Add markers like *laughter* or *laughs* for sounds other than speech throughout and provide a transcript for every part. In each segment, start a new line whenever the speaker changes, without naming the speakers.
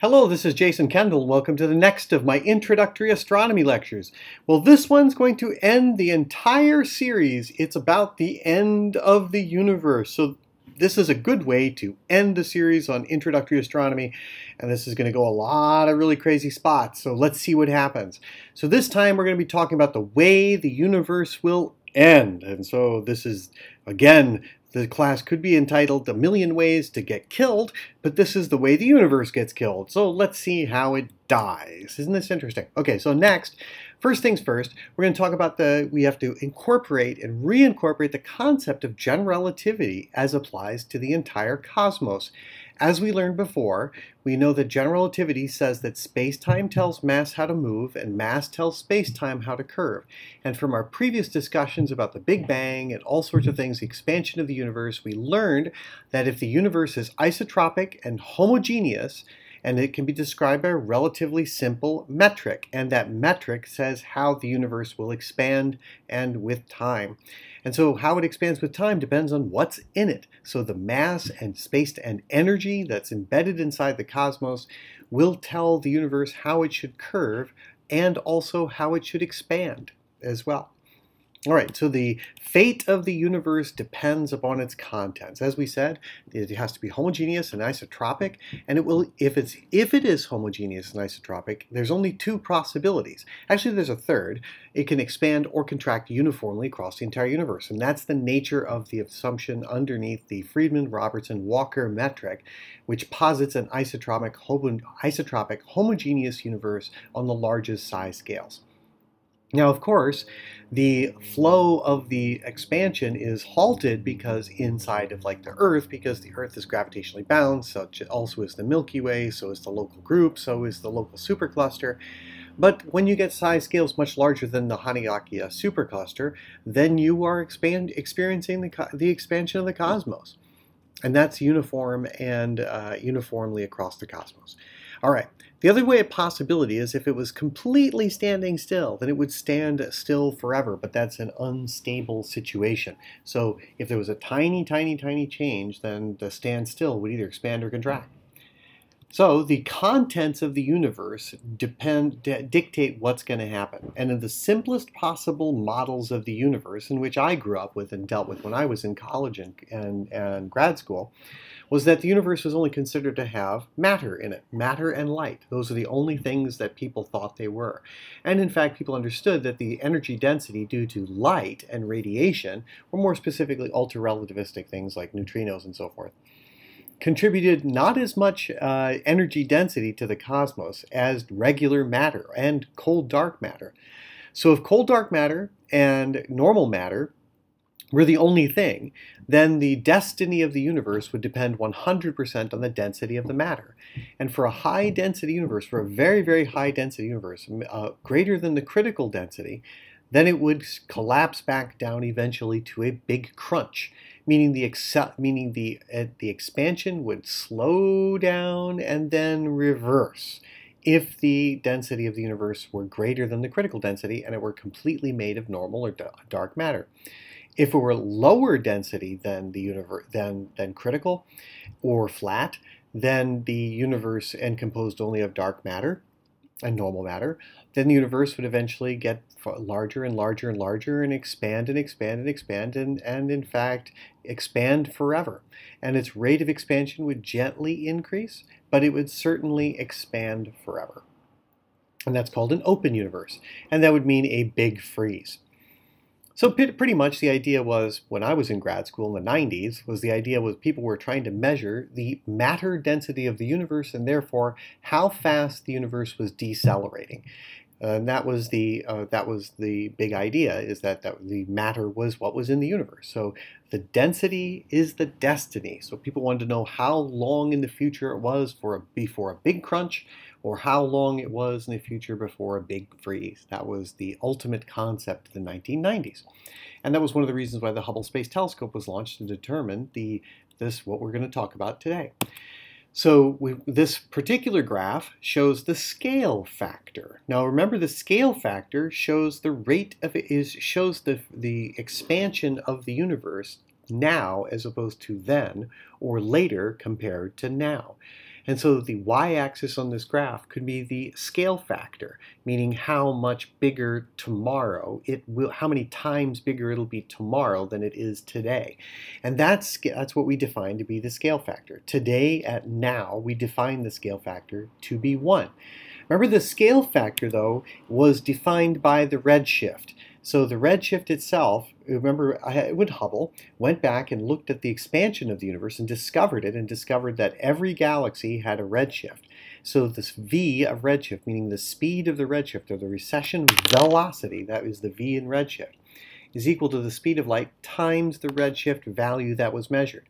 Hello, this is Jason Kendall. Welcome to the next of my introductory astronomy lectures. Well, this one's going to end the entire series. It's about the end of the universe. So this is a good way to end the series on introductory astronomy. And this is going to go a lot of really crazy spots. So let's see what happens. So this time we're going to be talking about the way the universe will end. And so this is, again, the class could be entitled A Million Ways to Get Killed, but this is the way the universe gets killed. So let's see how it dies. Isn't this interesting? Okay, so next, first things first, we're going to talk about the, we have to incorporate and reincorporate the concept of general relativity as applies to the entire cosmos. As we learned before, we know that general relativity says that space-time tells mass how to move and mass tells space-time how to curve. And from our previous discussions about the Big Bang and all sorts of things, the expansion of the universe, we learned that if the universe is isotropic and homogeneous, and it can be described by a relatively simple metric, and that metric says how the universe will expand and with time. And so how it expands with time depends on what's in it. So the mass and space and energy that's embedded inside the cosmos will tell the universe how it should curve and also how it should expand as well. All right, so the fate of the universe depends upon its contents. As we said, it has to be homogeneous and isotropic, and it will if it's if it is homogeneous and isotropic, there's only two possibilities. Actually, there's a third. It can expand or contract uniformly across the entire universe, and that's the nature of the assumption underneath the Friedmann-Robertson-Walker metric, which posits an isotropic, isotropic homogeneous universe on the largest size scales. Now, of course, the flow of the expansion is halted because inside of like the Earth, because the Earth is gravitationally bound, such also is the Milky Way, so is the local group, so is the local supercluster. But when you get size scales much larger than the Laniakea supercluster, then you are expand, experiencing the, the expansion of the cosmos. And that's uniform and uh, uniformly across the cosmos. All right, the other way of possibility is if it was completely standing still, then it would stand still forever, but that's an unstable situation. So if there was a tiny, tiny, tiny change, then the standstill would either expand or contract. So the contents of the universe depend dictate what's going to happen. And in the simplest possible models of the universe, in which I grew up with and dealt with when I was in college and, and, and grad school, was that the universe was only considered to have matter in it, matter and light. Those are the only things that people thought they were. And in fact, people understood that the energy density due to light and radiation, or more specifically ultra-relativistic things like neutrinos and so forth, contributed not as much uh, energy density to the cosmos as regular matter and cold dark matter. So if cold dark matter and normal matter were the only thing, then the destiny of the universe would depend 100% on the density of the matter. And for a high density universe, for a very, very high density universe, uh, greater than the critical density, then it would collapse back down eventually to a big crunch, meaning the meaning the uh, the expansion would slow down and then reverse if the density of the universe were greater than the critical density and it were completely made of normal or dark matter. If it were lower density than the universe than than critical or flat, then the universe and composed only of dark matter and normal matter, then the universe would eventually get larger and larger and larger and expand and expand and expand and, and in fact expand forever. And its rate of expansion would gently increase, but it would certainly expand forever. And that's called an open universe. And that would mean a big freeze. So pretty much the idea was, when I was in grad school in the 90s, was the idea was people were trying to measure the matter density of the universe and therefore how fast the universe was decelerating. And that was the uh, that was the big idea is that, that the matter was what was in the universe. So the density is the destiny. So people wanted to know how long in the future it was for a, before a big crunch or how long it was in the future before a big freeze. That was the ultimate concept of the 1990s. And that was one of the reasons why the Hubble Space Telescope was launched to determine the this what we're going to talk about today. So we, this particular graph shows the scale factor. Now remember the scale factor shows the rate of it is shows the the expansion of the universe now as opposed to then or later compared to now. And so the y-axis on this graph could be the scale factor, meaning how much bigger tomorrow it will, how many times bigger it'll be tomorrow than it is today. And that's, that's what we define to be the scale factor. Today at now, we define the scale factor to be 1. Remember the scale factor, though, was defined by the redshift. So the redshift itself, remember Edwin Hubble went back and looked at the expansion of the universe and discovered it and discovered that every galaxy had a redshift. So this v of redshift, meaning the speed of the redshift or the recession velocity, that is the v in redshift, is equal to the speed of light times the redshift value that was measured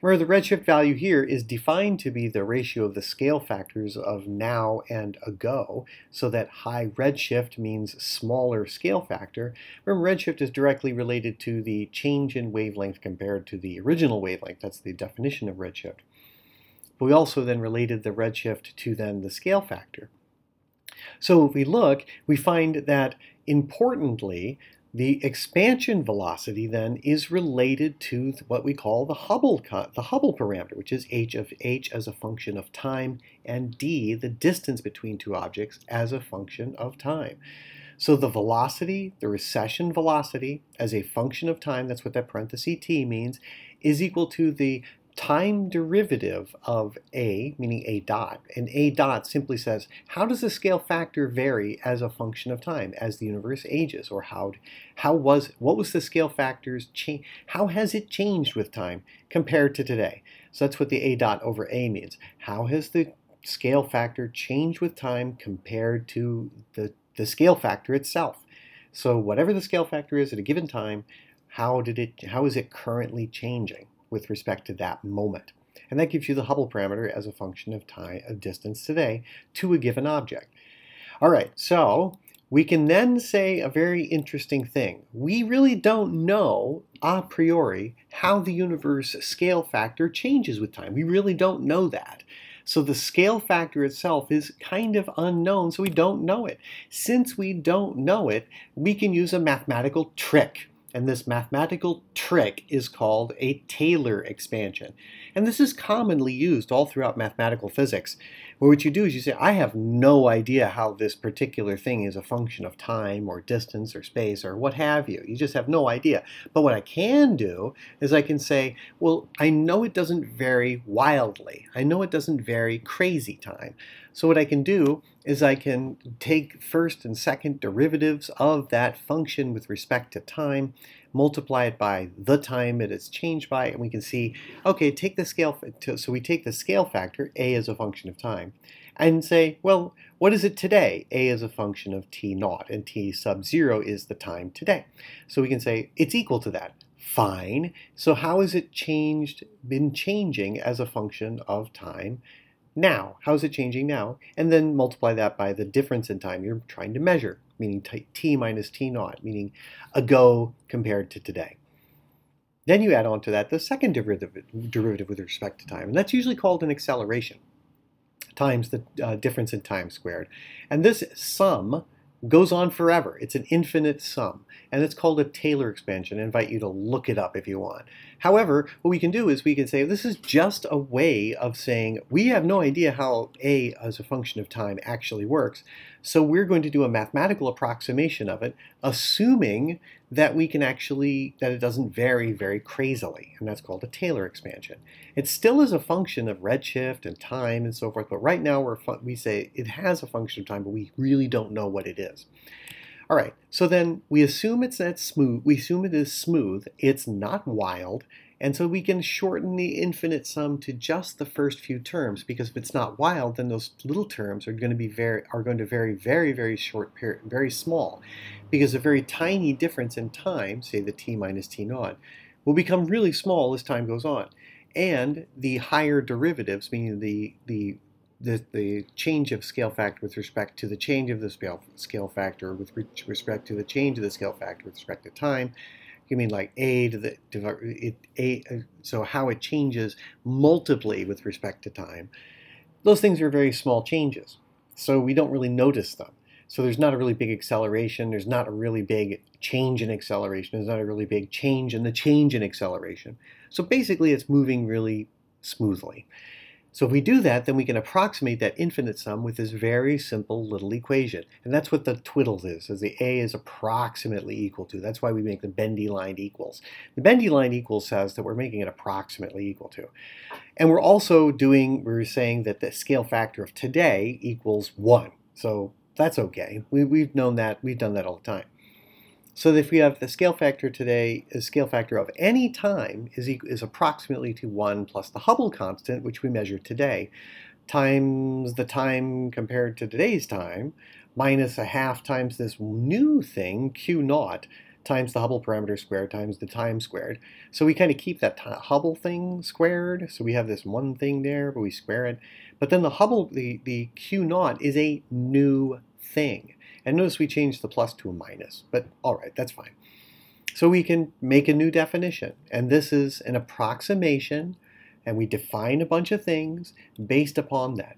where the redshift value here is defined to be the ratio of the scale factors of now and ago, so that high redshift means smaller scale factor. Remember, redshift is directly related to the change in wavelength compared to the original wavelength. That's the definition of redshift. But we also then related the redshift to then the scale factor. So if we look, we find that importantly, the expansion velocity then is related to what we call the Hubble, the Hubble parameter, which is h of h as a function of time, and d, the distance between two objects, as a function of time. So the velocity, the recession velocity, as a function of time, that's what that parenthesis t means, is equal to the time derivative of a, meaning a dot, and a dot simply says, how does the scale factor vary as a function of time as the universe ages, or how, how was, what was the scale factor's change, how has it changed with time compared to today? So that's what the a dot over a means. How has the scale factor changed with time compared to the, the scale factor itself? So whatever the scale factor is at a given time, how did it, how is it currently changing? With respect to that moment. And that gives you the Hubble parameter as a function of time of distance today to a given object. All right, so we can then say a very interesting thing. We really don't know a priori how the universe scale factor changes with time. We really don't know that. So the scale factor itself is kind of unknown, so we don't know it. Since we don't know it, we can use a mathematical trick and this mathematical trick is called a Taylor expansion. And this is commonly used all throughout mathematical physics, where what you do is you say, I have no idea how this particular thing is a function of time or distance or space or what have you. You just have no idea. But what I can do is I can say, well, I know it doesn't vary wildly. I know it doesn't vary crazy time. So what I can do is I can take first and second derivatives of that function with respect to time, multiply it by the time it is changed by, and we can see, okay, take the scale, so we take the scale factor, a as a function of time, and say, well, what is it today? a is a function of t naught, and t sub 0 is the time today. So we can say it's equal to that. Fine. So how has it changed, been changing as a function of time now. How is it changing now? And then multiply that by the difference in time you're trying to measure, meaning t minus t naught, meaning ago compared to today. Then you add on to that the second derivative, derivative with respect to time, and that's usually called an acceleration, times the uh, difference in time squared. And this sum goes on forever. It's an infinite sum, and it's called a Taylor expansion. I invite you to look it up if you want. However, what we can do is we can say this is just a way of saying we have no idea how A as a function of time actually works, so we're going to do a mathematical approximation of it, assuming that we can actually, that it doesn't vary very crazily, and that's called a Taylor expansion. It still is a function of redshift and time and so forth, but right now we're we say it has a function of time, but we really don't know what it is. All right, so then we assume it's that smooth, we assume it is smooth, it's not wild, and so we can shorten the infinite sum to just the first few terms because if it's not wild, then those little terms are going to be very are going to vary very very short period, very small, because a very tiny difference in time, say the t minus t naught, will become really small as time goes on, and the higher derivatives, meaning the the the, the change of scale factor with respect to the change of the scale, scale factor with respect to the change of the scale factor with respect to time, you mean like a to the it, a uh, so how it changes multiply with respect to time. Those things are very small changes so we don't really notice them. So there's not a really big acceleration there's not a really big change in acceleration there's not a really big change in the change in acceleration. So basically it's moving really smoothly So if we do that, then we can approximate that infinite sum with this very simple little equation. And that's what the twiddles is, is the A is approximately equal to. That's why we make the bendy line equals. The bendy line equals says that we're making it approximately equal to. And we're also doing, we're saying that the scale factor of today equals 1. So that's okay. We, we've known that, we've done that all the time. So if we have the scale factor today, the scale factor of any time is, is approximately to 1 plus the Hubble constant, which we measured today, times the time compared to today's time, minus a half times this new thing, q naught, times the Hubble parameter squared times the time squared. So we kind of keep that Hubble thing squared. So we have this one thing there, but we square it. But then the Hubble, the, the q naught is a new thing. And notice we changed the plus to a minus, but all right, that's fine. So we can make a new definition, and this is an approximation, and we define a bunch of things based upon that.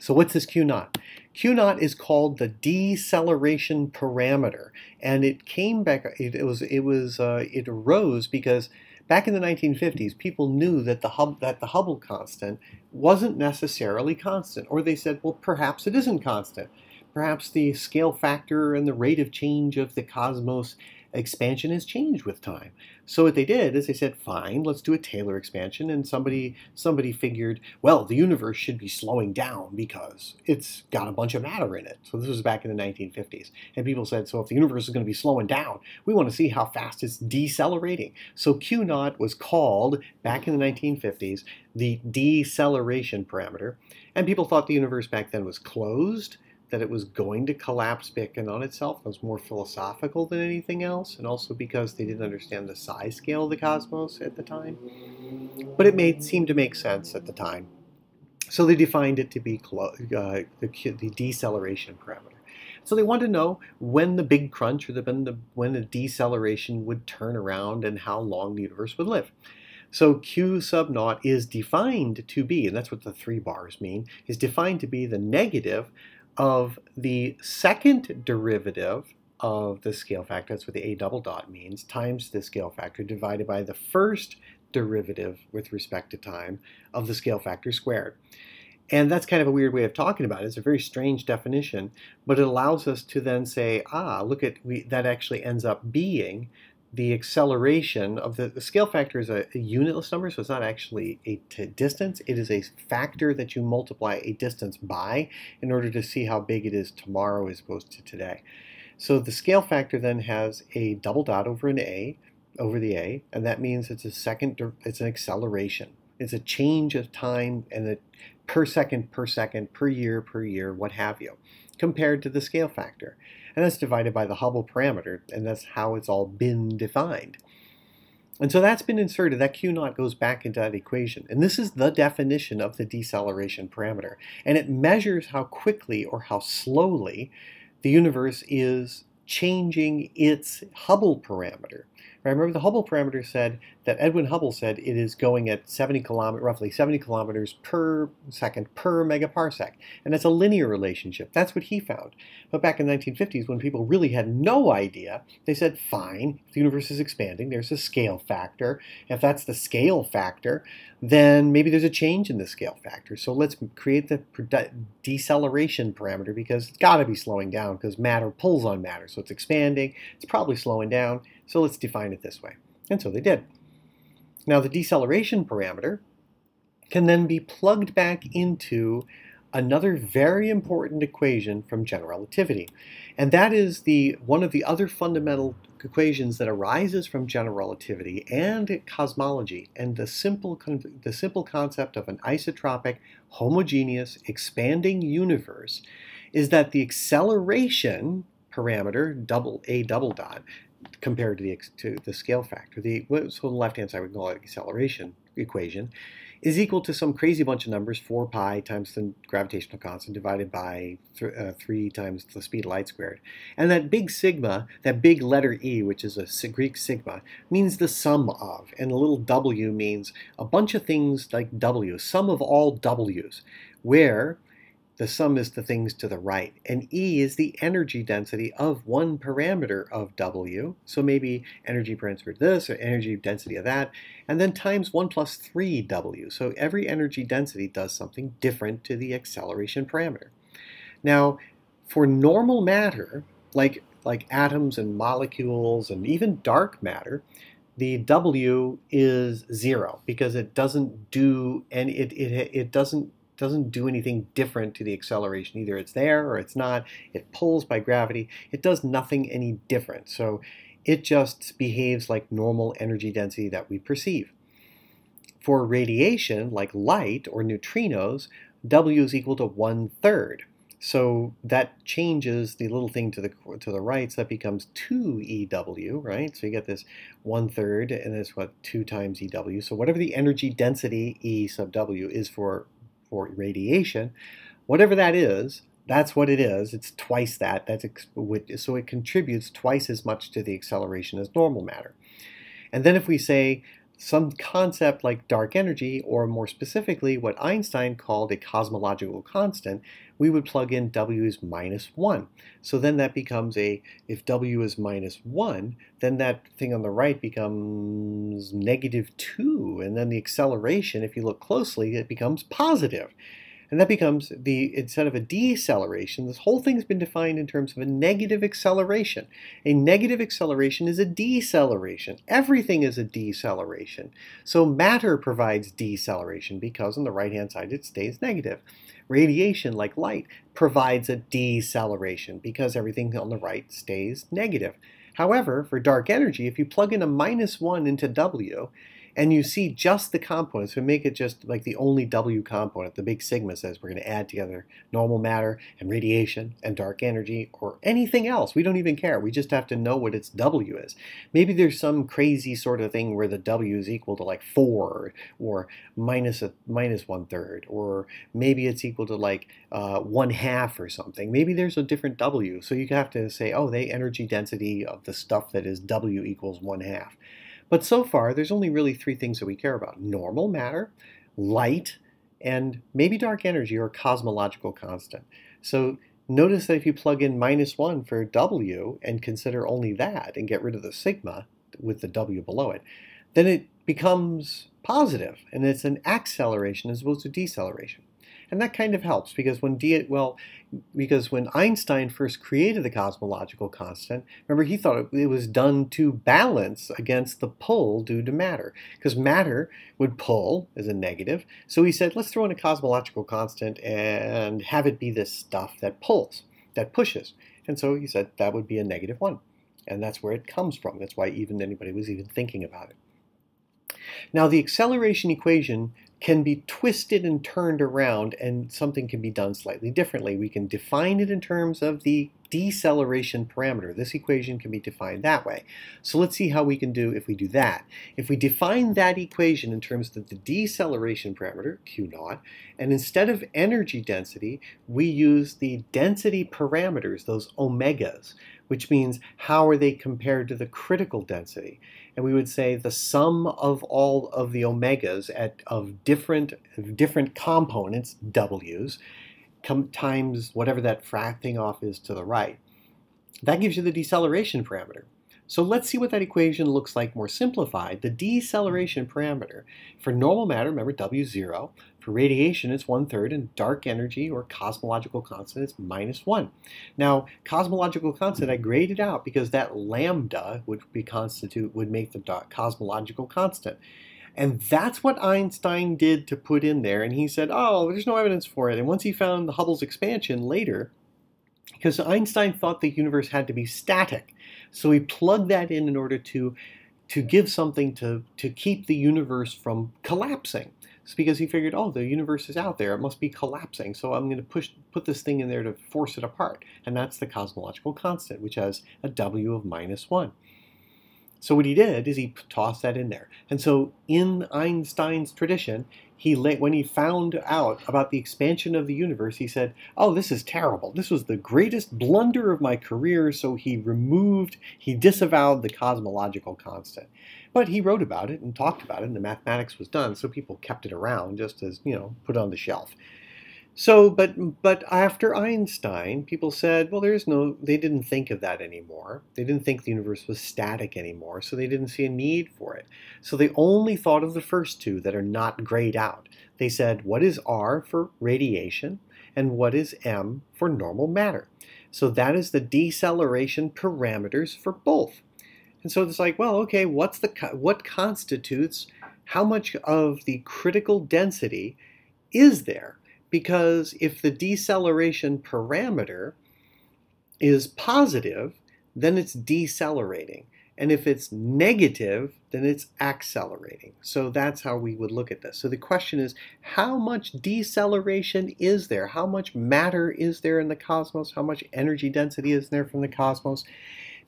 So what's this Q naught? Q naught is called the deceleration parameter, and it came back. It, it was it was uh, it arose because back in the 1950s, people knew that the Hub, that the Hubble constant wasn't necessarily constant, or they said, well, perhaps it isn't constant. Perhaps the scale factor and the rate of change of the cosmos expansion has changed with time. So what they did is they said, fine, let's do a Taylor expansion. And somebody somebody figured, well, the universe should be slowing down because it's got a bunch of matter in it. So this was back in the 1950s. And people said, so if the universe is going to be slowing down, we want to see how fast it's decelerating. So Q naught was called, back in the 1950s, the deceleration parameter. And people thought the universe back then was closed that it was going to collapse back in on itself. It was more philosophical than anything else, and also because they didn't understand the size scale of the cosmos at the time. But it made seemed to make sense at the time. So they defined it to be uh, the, the, deceleration parameter. So they wanted to know when the big crunch or the, when, the, when the deceleration would turn around and how long the universe would live. So Q sub naught is defined to be, and that's what the three bars mean, is defined to be the negative of the second derivative of the scale factor, that's what the a double dot means, times the scale factor divided by the first derivative with respect to time of the scale factor squared. And that's kind of a weird way of talking about it. It's a very strange definition, but it allows us to then say, ah, look at, we, that actually ends up being the acceleration of the, the scale factor is a, a, unitless number, so it's not actually a distance. It is a factor that you multiply a distance by in order to see how big it is tomorrow as opposed to today. So the scale factor then has a double dot over an A, over the A, and that means it's a second, it's an acceleration. It's a change of time and a per second, per second, per year, per year, what have you, compared to the scale factor and that's divided by the Hubble parameter, and that's how it's all been defined. And so that's been inserted, that Q naught goes back into that equation. And this is the definition of the deceleration parameter. And it measures how quickly or how slowly the universe is changing its Hubble parameter. Remember the Hubble parameter said that Edwin Hubble said it is going at 70 kilometers, roughly 70 kilometers per second per megaparsec. And that's a linear relationship. That's what he found. But back in the 1950s, when people really had no idea, they said, fine, the universe is expanding, there's a scale factor. If that's the scale factor, then maybe there's a change in the scale factor. So let's create the deceleration parameter because it's got to be slowing down because matter pulls on matter. So it's expanding, it's probably slowing down. So let's define it this way. And so they did. Now the deceleration parameter can then be plugged back into another very important equation from general relativity. And that is the one of the other fundamental equations that arises from general relativity and cosmology and the simple, the simple concept of an isotropic, homogeneous, expanding universe is that the acceleration parameter, double a double dot, compared to the, to the scale factor. The, so the left-hand side, we call it acceleration equation, is equal to some crazy bunch of numbers, 4 pi times the gravitational constant divided by th uh, 3 times the speed of light squared. And that big sigma, that big letter E, which is a Greek sigma, means the sum of. And the little w means a bunch of things like w, sum of all w's, where The sum is the things to the right. And E is the energy density of one parameter of W. So maybe energy parameter this or energy density of that. And then times 1 plus 3W. So every energy density does something different to the acceleration parameter. Now, for normal matter, like, like atoms and molecules and even dark matter, the W is zero because it doesn't do and it, it, it doesn't doesn't do anything different to the acceleration. Either it's there or it's not. It pulls by gravity. It does nothing any different. So it just behaves like normal energy density that we perceive. For radiation, like light or neutrinos, W is equal to one third. So that changes the little thing to the to the right, so that becomes 2EW, right? So you get this one third, and it's what, 2 times EW. So whatever the energy density E sub W is for for radiation, whatever that is, that's what it is. It's twice that. That's so it contributes twice as much to the acceleration as normal matter. And then if we say some concept like dark energy, or more specifically what Einstein called a cosmological constant, we would plug in W is minus 1. So then that becomes a, if W is minus 1, then that thing on the right becomes negative 2. And then the acceleration, if you look closely, it becomes positive. And that becomes the, instead of a deceleration, this whole thing's been defined in terms of a negative acceleration. A negative acceleration is a deceleration. Everything is a deceleration. So matter provides deceleration because on the right-hand side it stays negative. Radiation, like light, provides a deceleration because everything on the right stays negative. However, for dark energy, if you plug in a minus 1 into W, and you see just the components, we make it just like the only W component. The big sigma says we're going to add together normal matter and radiation and dark energy or anything else. We don't even care. We just have to know what its W is. Maybe there's some crazy sort of thing where the W is equal to like 4 or minus, a, minus one third, or maybe it's equal to like uh, one half or something. Maybe there's a different W. So you have to say, oh, the energy density of the stuff that is W equals one half. But so far, there's only really three things that we care about. Normal matter, light, and maybe dark energy or cosmological constant. So notice that if you plug in minus 1 for W and consider only that and get rid of the sigma with the W below it, then it becomes positive and it's an acceleration as opposed to deceleration. And that kind of helps because when D, well, because when Einstein first created the cosmological constant, remember he thought it was done to balance against the pull due to matter, because matter would pull as a negative. So he said, let's throw in a cosmological constant and have it be this stuff that pulls, that pushes. And so he said that would be a negative one. And that's where it comes from. That's why even anybody was even thinking about it. Now the acceleration equation can be twisted and turned around and something can be done slightly differently. We can define it in terms of the deceleration parameter. This equation can be defined that way. So let's see how we can do if we do that. If we define that equation in terms of the deceleration parameter, Q naught, and instead of energy density, we use the density parameters, those omegas, which means how are they compared to the critical density and we would say the sum of all of the omegas at, of different, different components, W's, times whatever that fracting off is to the right. That gives you the deceleration parameter. So let's see what that equation looks like more simplified. The deceleration parameter for normal matter, remember W zero. For radiation, it's one third, and dark energy or cosmological constant is minus one. Now, cosmological constant I graded out because that lambda would be constitute would make the cosmological constant. And that's what Einstein did to put in there. And he said, oh, there's no evidence for it. And once he found the Hubble's expansion later, because Einstein thought the universe had to be static. So he plugged that in in order to, to give something to, to keep the universe from collapsing. It's because he figured, oh, the universe is out there. It must be collapsing. So I'm going to push put this thing in there to force it apart. And that's the cosmological constant, which has a W of minus 1. So what he did is he tossed that in there. And so in Einstein's tradition, he when he found out about the expansion of the universe, he said, "Oh, this is terrible. This was the greatest blunder of my career." So he removed, he disavowed the cosmological constant. But he wrote about it and talked about it, and the mathematics was done, so people kept it around just as, you know, put on the shelf. So, but but after Einstein, people said, well, there's no. They didn't think of that anymore. They didn't think the universe was static anymore, so they didn't see a need for it. So they only thought of the first two that are not grayed out. They said, what is R for radiation, and what is M for normal matter? So that is the deceleration parameters for both. And so it's like, well, okay, what's the what constitutes how much of the critical density is there? Because if the deceleration parameter is positive, then it's decelerating. And if it's negative, then it's accelerating. So that's how we would look at this. So the question is, how much deceleration is there? How much matter is there in the cosmos? How much energy density is there from the cosmos?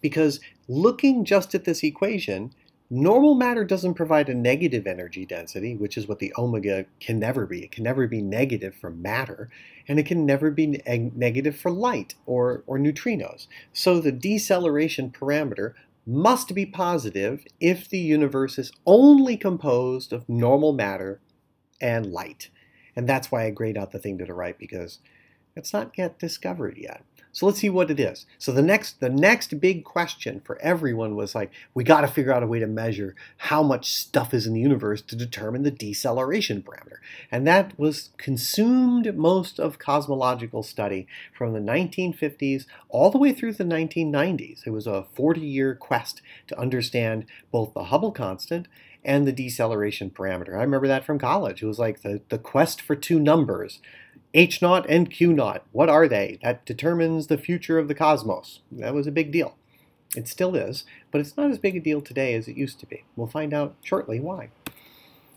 Because looking just at this equation, Normal matter doesn't provide a negative energy density, which is what the omega can never be. It can never be negative for matter, and it can never be ne negative for light or, or neutrinos. So the deceleration parameter must be positive if the universe is only composed of normal matter and light. And that's why I grayed out the thing to the right, because it's not yet discovered yet. So let's see what it is. So the next the next big question for everyone was like, we got to figure out a way to measure how much stuff is in the universe to determine the deceleration parameter. And that was consumed most of cosmological study from the 1950s all the way through the 1990s. It was a 40-year quest to understand both the Hubble constant and the deceleration parameter. I remember that from college. It was like the, the quest for two numbers H naught and Q naught, what are they? That determines the future of the cosmos. That was a big deal. It still is, but it's not as big a deal today as it used to be. We'll find out shortly why.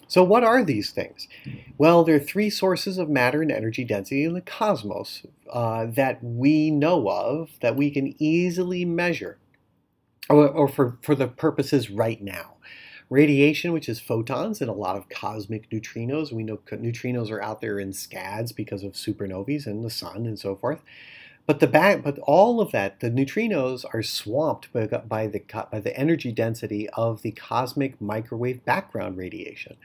So what are these things? Well, there are three sources of matter and energy density in the cosmos uh, that we know of, that we can easily measure, or, or for, for the purposes right now radiation, which is photons and a lot of cosmic neutrinos. We know neutrinos are out there in scads because of supernovae and the sun and so forth. But the back, but all of that, the neutrinos are swamped by, by, the by the energy density of the cosmic microwave background radiation.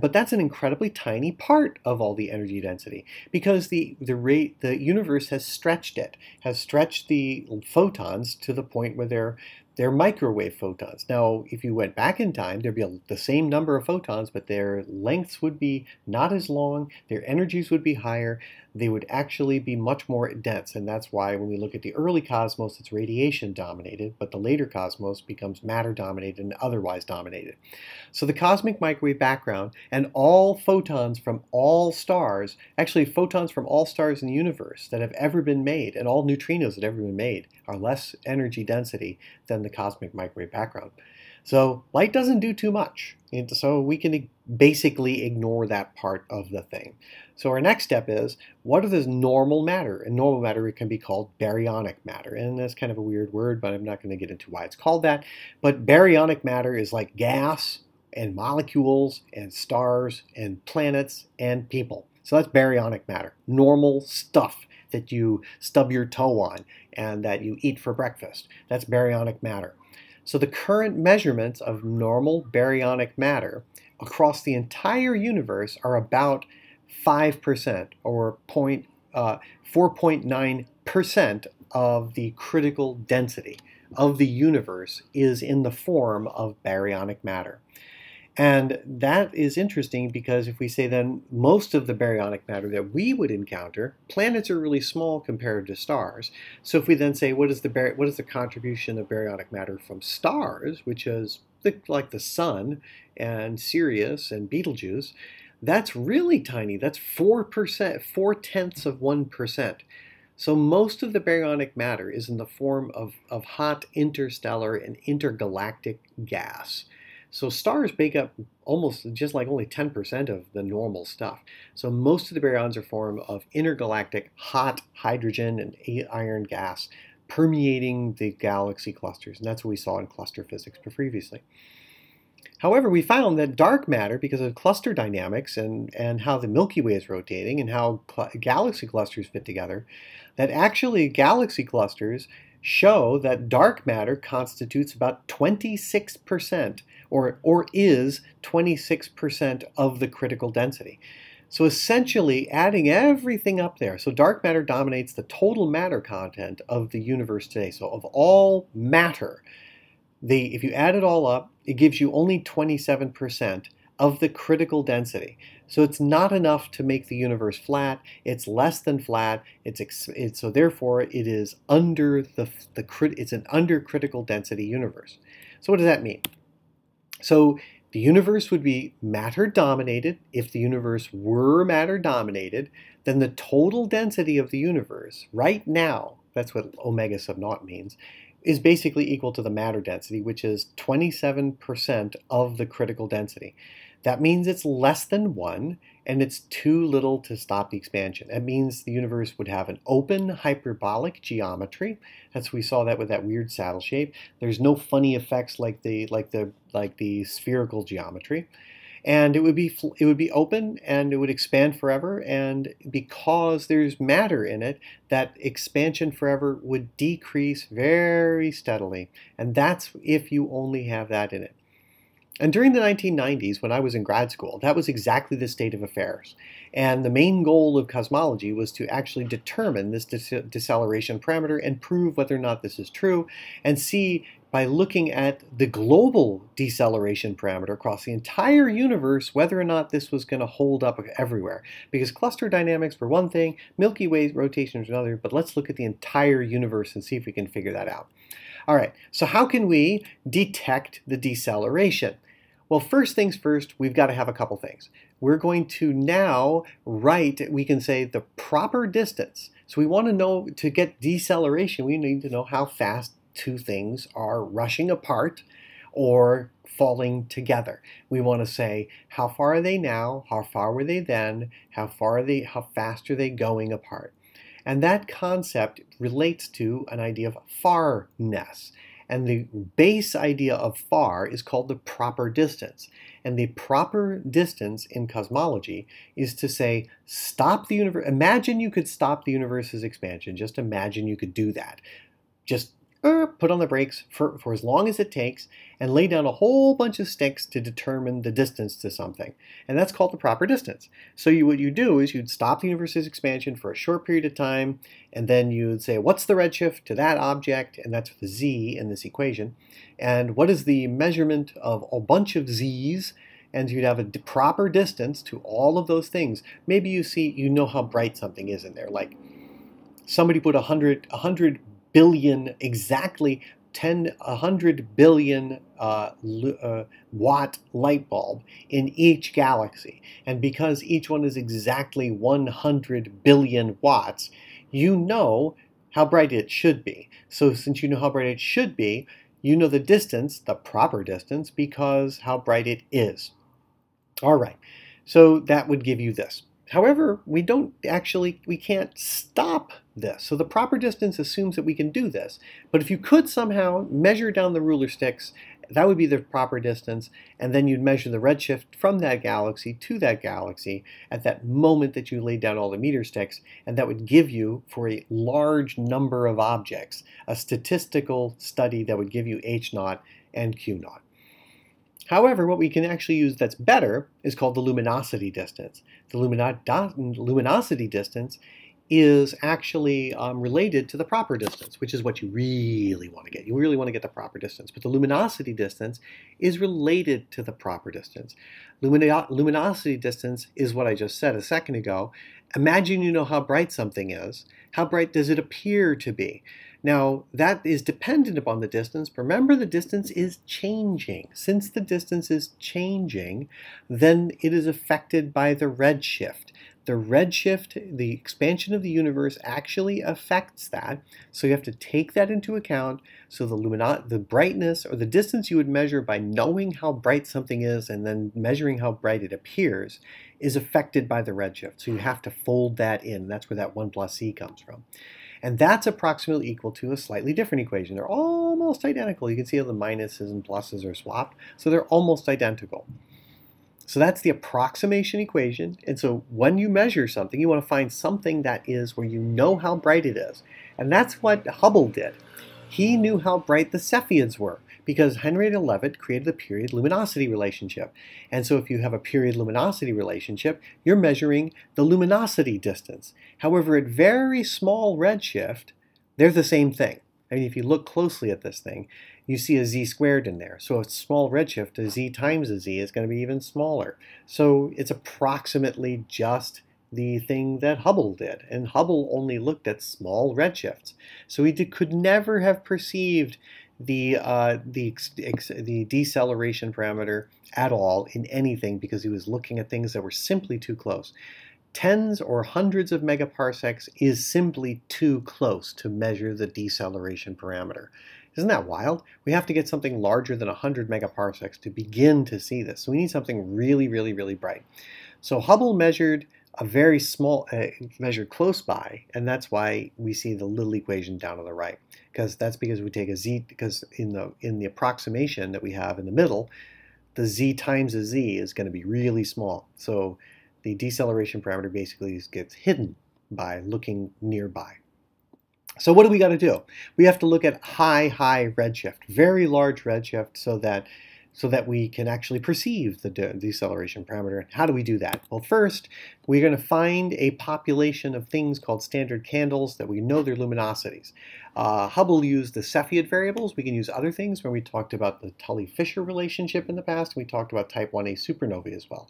But that's an incredibly tiny part of all the energy density because the the rate the universe has stretched it, has stretched the photons to the point where they're they're microwave photons. Now, if you went back in time, there'd be a, the same number of photons, but their lengths would be not as long, their energies would be higher, they would actually be much more dense. And that's why when we look at the early cosmos, it's radiation dominated, but the later cosmos becomes matter dominated and otherwise dominated. So the cosmic microwave background and all photons from all stars, actually photons from all stars in the universe that have ever been made, and all neutrinos that have ever been made, are less energy density than the cosmic microwave background. So light doesn't do too much. And So we can basically ignore that part of the thing. So our next step is, what is normal matter? And normal matter it can be called baryonic matter. And that's kind of a weird word, but I'm not going to get into why it's called that. But baryonic matter is like gas and molecules and stars and planets and people. So that's baryonic matter, normal stuff that you stub your toe on and that you eat for breakfast. That's baryonic matter. So the current measurements of normal baryonic matter across the entire universe are about 5% or uh, 4.9% of the critical density of the universe is in the form of baryonic matter. And that is interesting because if we say then most of the baryonic matter that we would encounter, planets are really small compared to stars. So if we then say what is the what is the contribution of baryonic matter from stars, which is the, like the sun and Sirius and Betelgeuse, that's really tiny. That's 4%, 4 tenths of 1%. So most of the baryonic matter is in the form of, of hot interstellar and intergalactic gas. So stars make up almost just like only 10% of the normal stuff. So most of the baryons are formed of intergalactic hot hydrogen and iron gas permeating the galaxy clusters. And that's what we saw in cluster physics previously. However, we found that dark matter, because of cluster dynamics and, and how the Milky Way is rotating and how galaxy clusters fit together, that actually galaxy clusters show that dark matter constitutes about 26% or, or is 26% of the critical density. So essentially, adding everything up there. So dark matter dominates the total matter content of the universe today. So of all matter, the if you add it all up, it gives you only 27% of the critical density. So it's not enough to make the universe flat. It's less than flat. It's, it's so therefore it is under the the it's an under critical density universe. So what does that mean? So the universe would be matter dominated. If the universe were matter dominated, then the total density of the universe right now, that's what omega sub naught means, is basically equal to the matter density, which is 27% of the critical density. That means it's less than 1, and it's too little to stop the expansion. That means the universe would have an open hyperbolic geometry. That's we saw that with that weird saddle shape. There's no funny effects like the like the like the spherical geometry and it would be it would be open and it would expand forever and because there's matter in it that expansion forever would decrease very steadily and that's if you only have that in it and during the 1990s when i was in grad school that was exactly the state of affairs. And the main goal of cosmology was to actually determine this deceleration parameter and prove whether or not this is true and see by looking at the global deceleration parameter across the entire universe, whether or not this was going to hold up everywhere. Because cluster dynamics were one thing, Milky Way rotation is another, but let's look at the entire universe and see if we can figure that out. All right, so how can we detect the deceleration? Well, first things first, we've got to have a couple things. We're going to now write, we can say the proper distance. So we want to know, to get deceleration, we need to know how fast two things are rushing apart or falling together. We want to say how far are they now, how far were they then, how far are they, how fast are they going apart. And that concept relates to an idea of farness. And the base idea of far is called the proper distance. And the proper distance in cosmology is to say, stop the universe. Imagine you could stop the universe's expansion. Just imagine you could do that. Just uh, put on the brakes for, for as long as it takes and lay down a whole bunch of sticks to determine the distance to something. And that's called the proper distance. So you, what you do is you'd stop the universe's expansion for a short period of time, and then you'd say, what's the redshift to that object? And that's the z in this equation. And what is the measurement of a bunch of z's? And you'd have a proper distance to all of those things. Maybe you see, you know how bright something is in there. Like somebody put 100, 100 billion, exactly 10, 100 billion uh, uh, watt light bulb in each galaxy. And because each one is exactly 100 billion watts, you know how bright it should be. So since you know how bright it should be, you know the distance, the proper distance, because how bright it is. All right, so that would give you this. However, we don't actually, we can't stop this. So the proper distance assumes that we can do this. But if you could somehow measure down the ruler sticks, that would be the proper distance, and then you'd measure the redshift from that galaxy to that galaxy at that moment that you laid down all the meter sticks, and that would give you, for a large number of objects, a statistical study that would give you H naught and Q naught. However, what we can actually use that's better is called the luminosity distance. The luminosity distance is actually um, related to the proper distance, which is what you really want to get. You really want to get the proper distance. But the luminosity distance is related to the proper distance. Lumino luminosity distance is what I just said a second ago. Imagine you know how bright something is. How bright does it appear to be? Now, that is dependent upon the distance. Remember, the distance is changing. Since the distance is changing, then it is affected by the redshift. The redshift, the expansion of the universe actually affects that. So you have to take that into account. So the lumino- the brightness or the distance you would measure by knowing how bright something is and then measuring how bright it appears is affected by the redshift. So you have to fold that in. That's where that 1 plus c comes from. And that's approximately equal to a slightly different equation. They're almost identical. You can see how the minuses and pluses are swapped. So they're almost identical. So that's the approximation equation. And so when you measure something, you want to find something that is where you know how bright it is. And that's what Hubble did. He knew how bright the Cepheids were Because Henrietta Leavitt created the period luminosity relationship. And so if you have a period luminosity relationship, you're measuring the luminosity distance. However, at very small redshift, they're the same thing. I mean, if you look closely at this thing, you see a z squared in there. So a small redshift, a z times a z is going to be even smaller. So it's approximately just the thing that Hubble did. And Hubble only looked at small redshifts. So he did, could never have perceived the, uh, the, the deceleration parameter at all in anything because he was looking at things that were simply too close. Tens or hundreds of megaparsecs is simply too close to measure the deceleration parameter. Isn't that wild? We have to get something larger than 100 megaparsecs to begin to see this. So we need something really, really, really bright. So Hubble measured a very small, uh, measured close by, and that's why we see the little equation down on the right. Because that's because we take a z, because in the, in the approximation that we have in the middle, the z times a z is going to be really small. So the deceleration parameter basically gets hidden by looking nearby. So what do we got to do? We have to look at high, high redshift, very large redshift so that so that we can actually perceive the de deceleration parameter. How do we do that? Well, first, we're going to find a population of things called standard candles that we know their luminosities. Uh, Hubble used the Cepheid variables. We can use other things when we talked about the Tully-Fisher relationship in the past. We talked about type 1a supernovae as well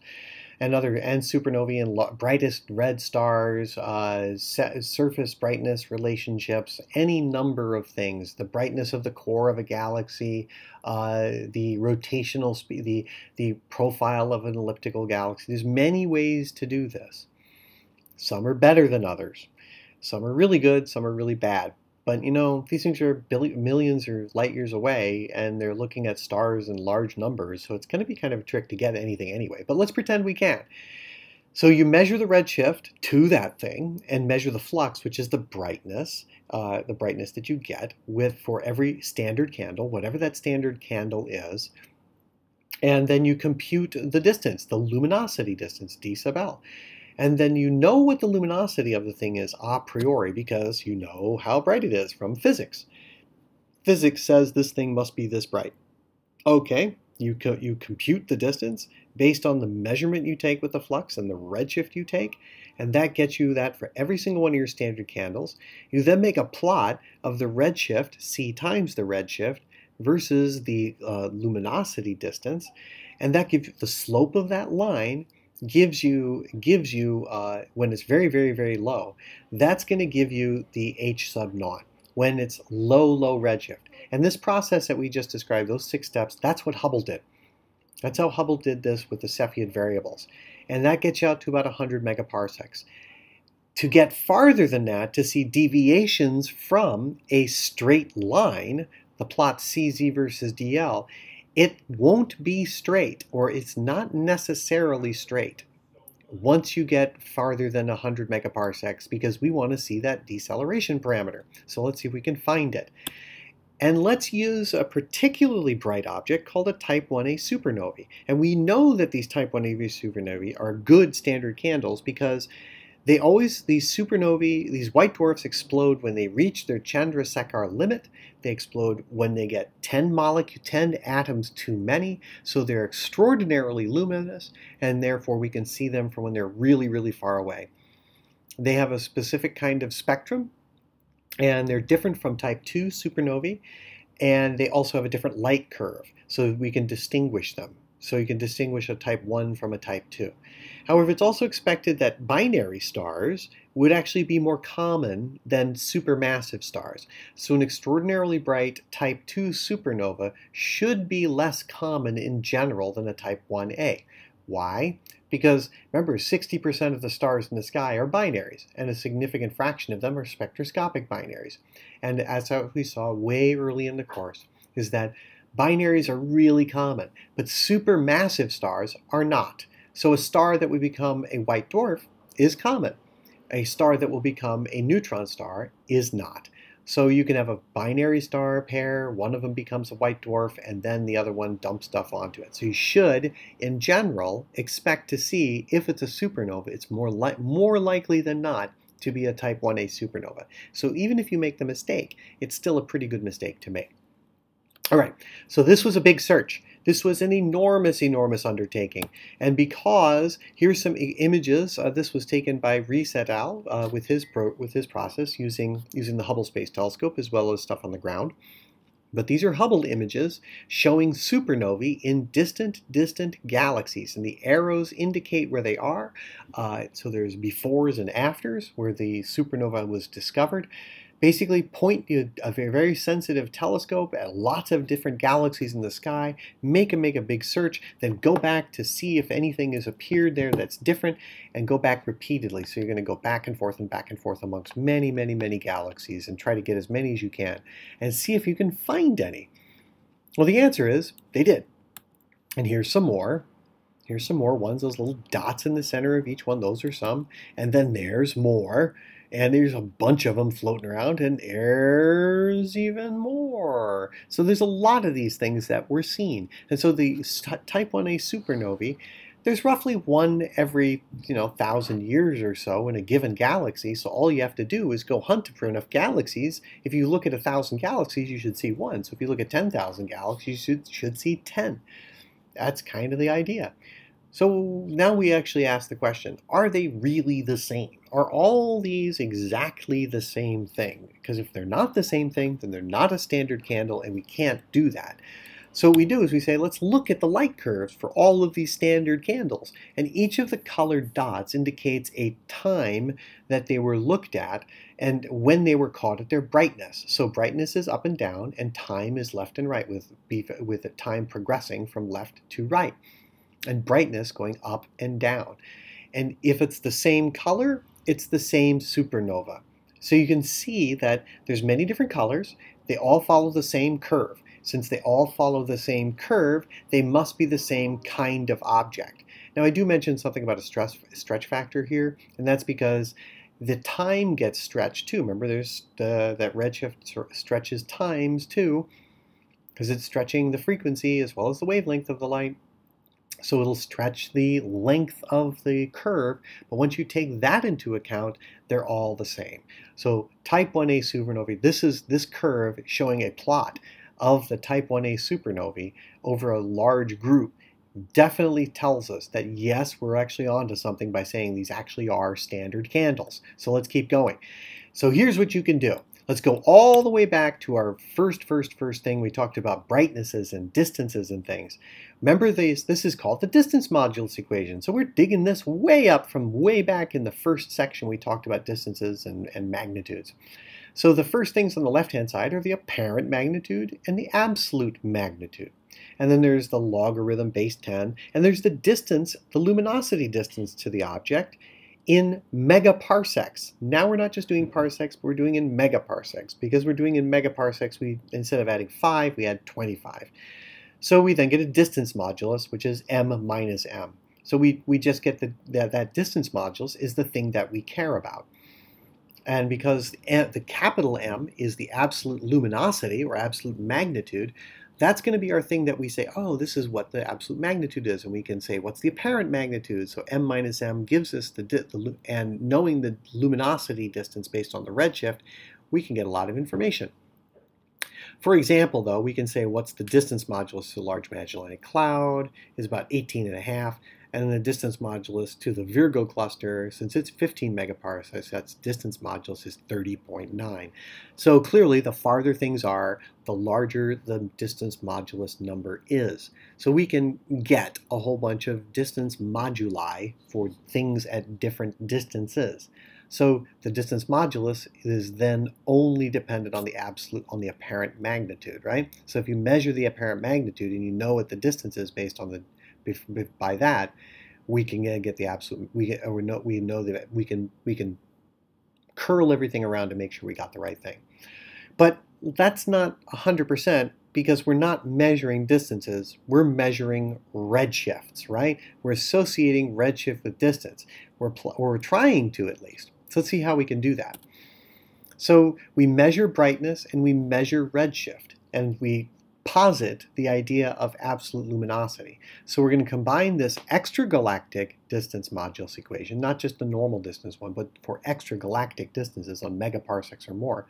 and other and supernovae and brightest red stars, uh, surface brightness relationships, any number of things. The brightness of the core of a galaxy, uh, the rotational speed, the the profile of an elliptical galaxy. There's many ways to do this. Some are better than others. Some are really good. Some are really bad. But you know, these things are millions or light years away, and they're looking at stars in large numbers, so it's going to be kind of a trick to get anything anyway. But let's pretend we can. So you measure the redshift to that thing, and measure the flux, which is the brightness, uh, the brightness that you get with for every standard candle, whatever that standard candle is. And then you compute the distance, the luminosity distance, d sub l. And then you know what the luminosity of the thing is a priori because you know how bright it is from physics. Physics says this thing must be this bright. Okay, you, co you compute the distance based on the measurement you take with the flux and the redshift you take, and that gets you that for every single one of your standard candles. You then make a plot of the redshift, c times the redshift, versus the uh, luminosity distance, and that gives you the slope of that line gives you gives you uh, when it's very very very low that's going to give you the h sub naught. When it's low low redshift. And this process that we just described those six steps that's what hubble did. That's how hubble did this with the cepheid variables. And that gets you out to about 100 megaparsecs. To get farther than that to see deviations from a straight line the plot cz versus dl it won't be straight, or it's not necessarily straight once you get farther than 100 megaparsecs because we want to see that deceleration parameter. So let's see if we can find it. And let's use a particularly bright object called a type 1a supernovae. And we know that these type 1a supernovae are good standard candles because they always, these supernovae, these white dwarfs explode when they reach their Chandrasekhar limit. They explode when they get 10 molecules, 10 atoms too many. So they're extraordinarily luminous, and therefore we can see them from when they're really, really far away. They have a specific kind of spectrum, and they're different from type 2 supernovae, and they also have a different light curve, so we can distinguish them. So you can distinguish a type 1 from a type 2. However, it's also expected that binary stars would actually be more common than supermassive stars. So an extraordinarily bright type 2 supernova should be less common in general than a type 1a. Why? Because remember, 60% of the stars in the sky are binaries, and a significant fraction of them are spectroscopic binaries. And as we saw way early in the course, is that binaries are really common, but supermassive stars are not. So a star that would become a white dwarf is common. A star that will become a neutron star is not. So you can have a binary star pair, one of them becomes a white dwarf, and then the other one dumps stuff onto it. So you should, in general, expect to see, if it's a supernova, it's more, li more likely than not to be a type 1a supernova. So even if you make the mistake, it's still a pretty good mistake to make. All right, so this was a big search. This was an enormous, enormous undertaking. And because, here's some images, uh, this was taken by Riess et al. Uh, with, his with his process using, using the Hubble Space Telescope as well as stuff on the ground. But these are Hubble images showing supernovae in distant, distant galaxies. And the arrows indicate where they are. Uh, so there's befores and afters where the supernova was discovered basically point a very, sensitive telescope at lots of different galaxies in the sky, make a make a big search, then go back to see if anything has appeared there that's different, and go back repeatedly. So you're going to go back and forth and back and forth amongst many, many, many galaxies and try to get as many as you can and see if you can find any. Well, the answer is they did. And here's some more. Here's some more ones, those little dots in the center of each one, those are some. And then there's more and there's a bunch of them floating around, and there's even more. So there's a lot of these things that we're seeing. And so the Type 1a supernovae, there's roughly one every, you know, thousand years or so in a given galaxy. So all you have to do is go hunt for enough galaxies. If you look at a thousand galaxies, you should see one. So if you look at 10,000 galaxies, you should, should see 10. That's kind of the idea. So now we actually ask the question, are they really the same? Are all these exactly the same thing? Because if they're not the same thing, then they're not a standard candle and we can't do that. So what we do is we say, let's look at the light curves for all of these standard candles. And each of the colored dots indicates a time that they were looked at and when they were caught at their brightness. So brightness is up and down and time is left and right with, with time progressing from left to right and brightness going up and down. And if it's the same color, it's the same supernova. So you can see that there's many different colors. They all follow the same curve. Since they all follow the same curve, they must be the same kind of object. Now I do mention something about a stress, stretch factor here, and that's because the time gets stretched too. Remember there's the, that redshift stretches times too, because it's stretching the frequency as well as the wavelength of the light. So it'll stretch the length of the curve, but once you take that into account, they're all the same. So type 1a supernovae, this is this curve showing a plot of the type 1a supernovae over a large group definitely tells us that yes, we're actually onto something by saying these actually are standard candles. So let's keep going. So here's what you can do. Let's go all the way back to our first, first, first thing. We talked about brightnesses and distances and things. Remember these, this is called the distance modulus equation. So we're digging this way up from way back in the first section we talked about distances and, and magnitudes. So the first things on the left-hand side are the apparent magnitude and the absolute magnitude. And then there's the logarithm base 10, and there's the distance, the luminosity distance to the object, in megaparsecs. Now we're not just doing parsecs, but we're doing in megaparsecs. Because we're doing in megaparsecs, we instead of adding 5, we add 25. So we then get a distance modulus, which is m minus m. So we, we just get the, that, that distance modulus is the thing that we care about. And because eh, the capital M is the absolute luminosity or absolute magnitude, that's going to be our thing that we say, oh, this is what the absolute magnitude is. And we can say, what's the apparent magnitude? So m minus m gives us the, the and knowing the luminosity distance based on the redshift, we can get a lot of information. For example, though, we can say what's the distance modulus to a Large Magellanic Cloud is about 18 and a half, and the distance modulus to the Virgo cluster, since it's 15 megaparsecs, that's distance modulus is 30.9. So clearly, the farther things are, the larger the distance modulus number is. So we can get a whole bunch of distance moduli for things at different distances. So the distance modulus is then only dependent on the absolute, on the apparent magnitude, right? So if you measure the apparent magnitude and you know what the distance is based on the by that, we can get the absolute. We get, or we know we know that we can we can curl everything around to make sure we got the right thing. But that's not 100% because we're not measuring distances, we're measuring redshifts, right? We're associating redshift with distance. We're, we're trying to at least. So let's see how we can do that. So we measure brightness and we measure redshift and we posit the idea of absolute luminosity. So we're going to combine this extragalactic distance modulus equation, not just the normal distance one, but for extragalactic distances on megaparsecs or more.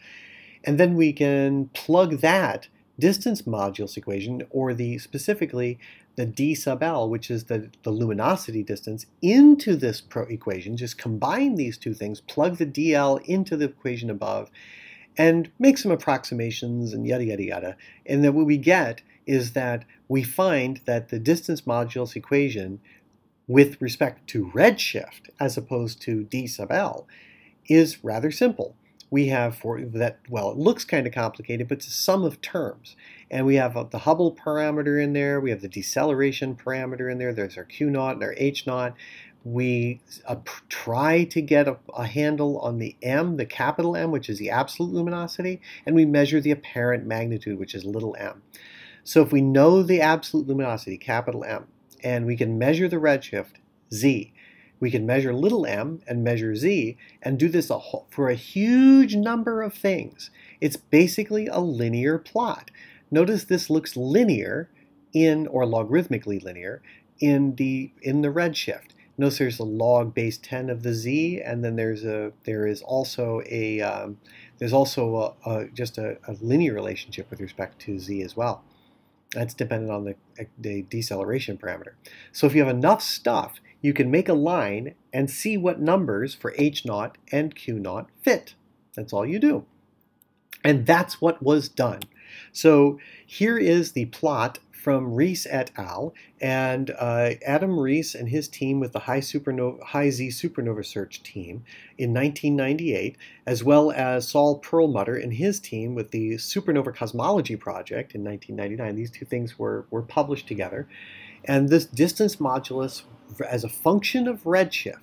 And then we can plug that distance modulus equation, or the specifically the d sub L, which is the, the luminosity distance, into this equation. Just combine these two things, plug the dl into the equation above, and make some approximations and yada yada yada. And then what we get is that we find that the distance modulus equation with respect to redshift as opposed to d sub L is rather simple we have for that, well, it looks kind of complicated, but it's a sum of terms. And we have uh, the Hubble parameter in there, we have the deceleration parameter in there, there's our Q naught and our H naught. We uh, try to get a, a handle on the M, the capital M, which is the absolute luminosity, and we measure the apparent magnitude, which is little m. So if we know the absolute luminosity, capital M, and we can measure the redshift, z, we can measure little m and measure z and do this a whole, for a huge number of things. It's basically a linear plot. Notice this looks linear in, or logarithmically linear, in the, in the redshift. Notice there's a log base 10 of the z, and then there's a there is also a um, there's also a, a, just a, a, linear relationship with respect to z as well. That's dependent on the, the deceleration parameter. So if you have enough stuff, you can make a line and see what numbers for H naught and Q naught fit. That's all you do. And that's what was done. So here is the plot from Riess et al. And uh, Adam Riess and his team with the High, Supernova, High Z Supernova Search team in 1998, as well as Saul Perlmutter and his team with the Supernova Cosmology Project in 1999. These two things were, were published together. And this distance modulus as a function of redshift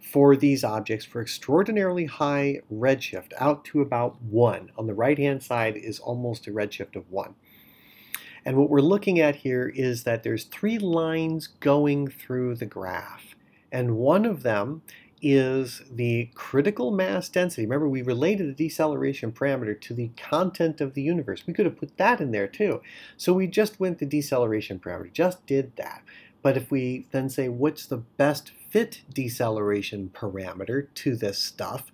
for these objects for extraordinarily high redshift out to about 1. On the right hand side is almost a redshift of 1. And what we're looking at here is that there's three lines going through the graph. And one of them is the critical mass density. Remember, we related the deceleration parameter to the content of the universe. We could have put that in there too. So we just went the deceleration parameter, just did that. But if we then say, what's the best fit deceleration parameter to this stuff,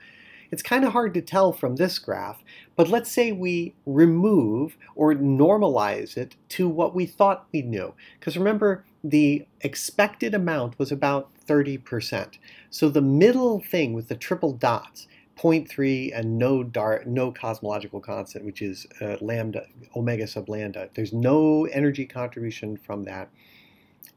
it's kind of hard to tell from this graph, but let's say we remove or normalize it to what we thought we knew. Because remember, the expected amount was about 30%. So the middle thing with the triple dots, 0.3 and no dart, no cosmological constant, which is uh, lambda, omega sub lambda. There's no energy contribution from that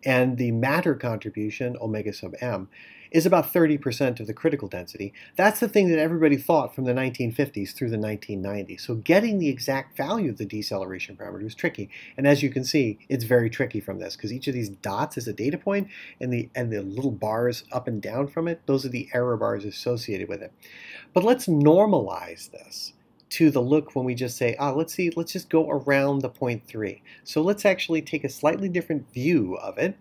and the matter contribution, omega sub m, is about 30% of the critical density. That's the thing that everybody thought from the 1950s through the 1990s. So getting the exact value of the deceleration parameter is tricky. And as you can see, it's very tricky from this because each of these dots is a data point and the, and the little bars up and down from it, those are the error bars associated with it. But let's normalize this to the look when we just say, ah, let's see, let's just go around the point three. So let's actually take a slightly different view of it.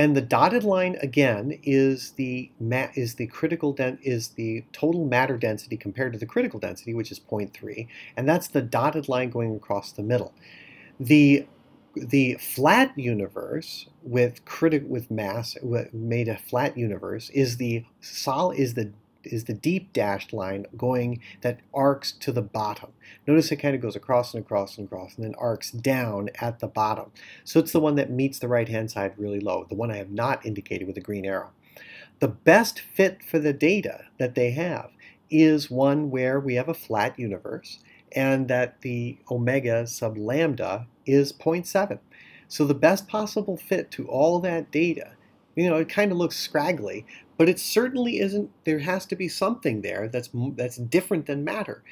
And the dotted line again is the is the critical den is the total matter density compared to the critical density, which is 0.3, and that's the dotted line going across the middle. The the flat universe with critic with mass made a flat universe is the sol is the is the deep dashed line going that arcs to the bottom. Notice it kind of goes across and across and across and then arcs down at the bottom. So it's the one that meets the right hand side really low, the one I have not indicated with a green arrow. The best fit for the data that they have is one where we have a flat universe and that the omega sub lambda is 0.7. So the best possible fit to all that data you know, it kind of looks scraggly, but it certainly isn't. There has to be something there that's that's different than matter.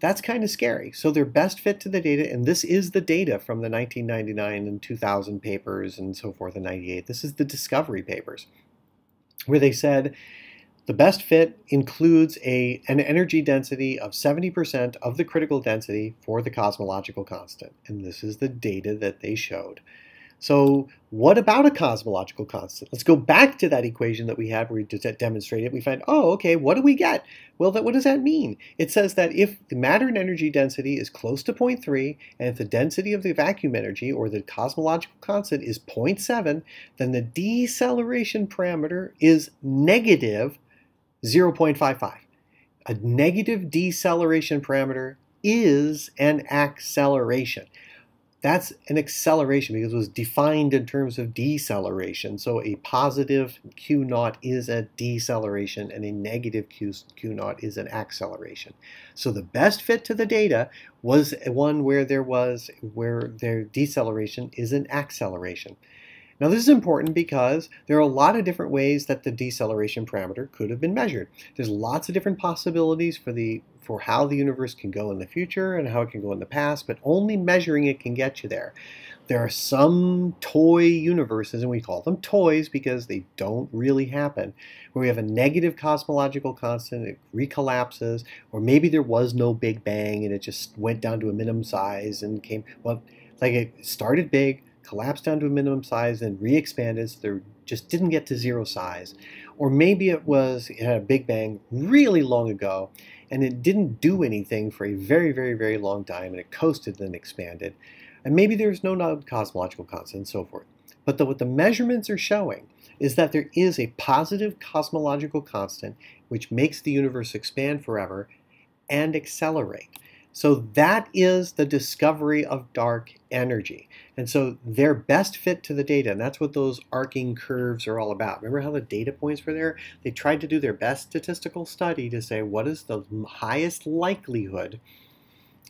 That's kind of scary. So they're best fit to the data, and this is the data from the 1999 and 2000 papers and so forth in 98. This is the discovery papers, where they said the best fit includes a, an energy density of 70% of the critical density for the cosmological constant. And this is the data that they showed. So what about a cosmological constant? Let's go back to that equation that we had where we demonstrated it. We find, oh, okay, what do we get? Well, that, what does that mean? It says that if the matter and energy density is close to 0.3, and if the density of the vacuum energy, or the cosmological constant, is 0.7, then the deceleration parameter is negative 0.55. A negative deceleration parameter is an acceleration. That's an acceleration because it was defined in terms of deceleration. So a positive q naught is a deceleration and a negative q, q naught is an acceleration. So the best fit to the data was one where there was where their deceleration is an acceleration. Now this is important because there are a lot of different ways that the deceleration parameter could have been measured. There's lots of different possibilities for the for how the universe can go in the future and how it can go in the past, but only measuring it can get you there. There are some toy universes, and we call them toys because they don't really happen, where we have a negative cosmological constant, it recollapses, or maybe there was no Big Bang and it just went down to a minimum size and came, well, like it started big, collapsed down to a minimum size, and re-expanded, so there just didn't get to zero size. Or maybe it was, it had a Big Bang really long ago, and it didn't do anything for a very, very, very long time, and it coasted and expanded. And maybe there's no cosmological constant and so forth. But the, what the measurements are showing is that there is a positive cosmological constant which makes the universe expand forever and accelerate. So that is the discovery of dark energy. And so they're best fit to the data, and that's what those arcing curves are all about. Remember how the data points were there? They tried to do their best statistical study to say what is the highest likelihood.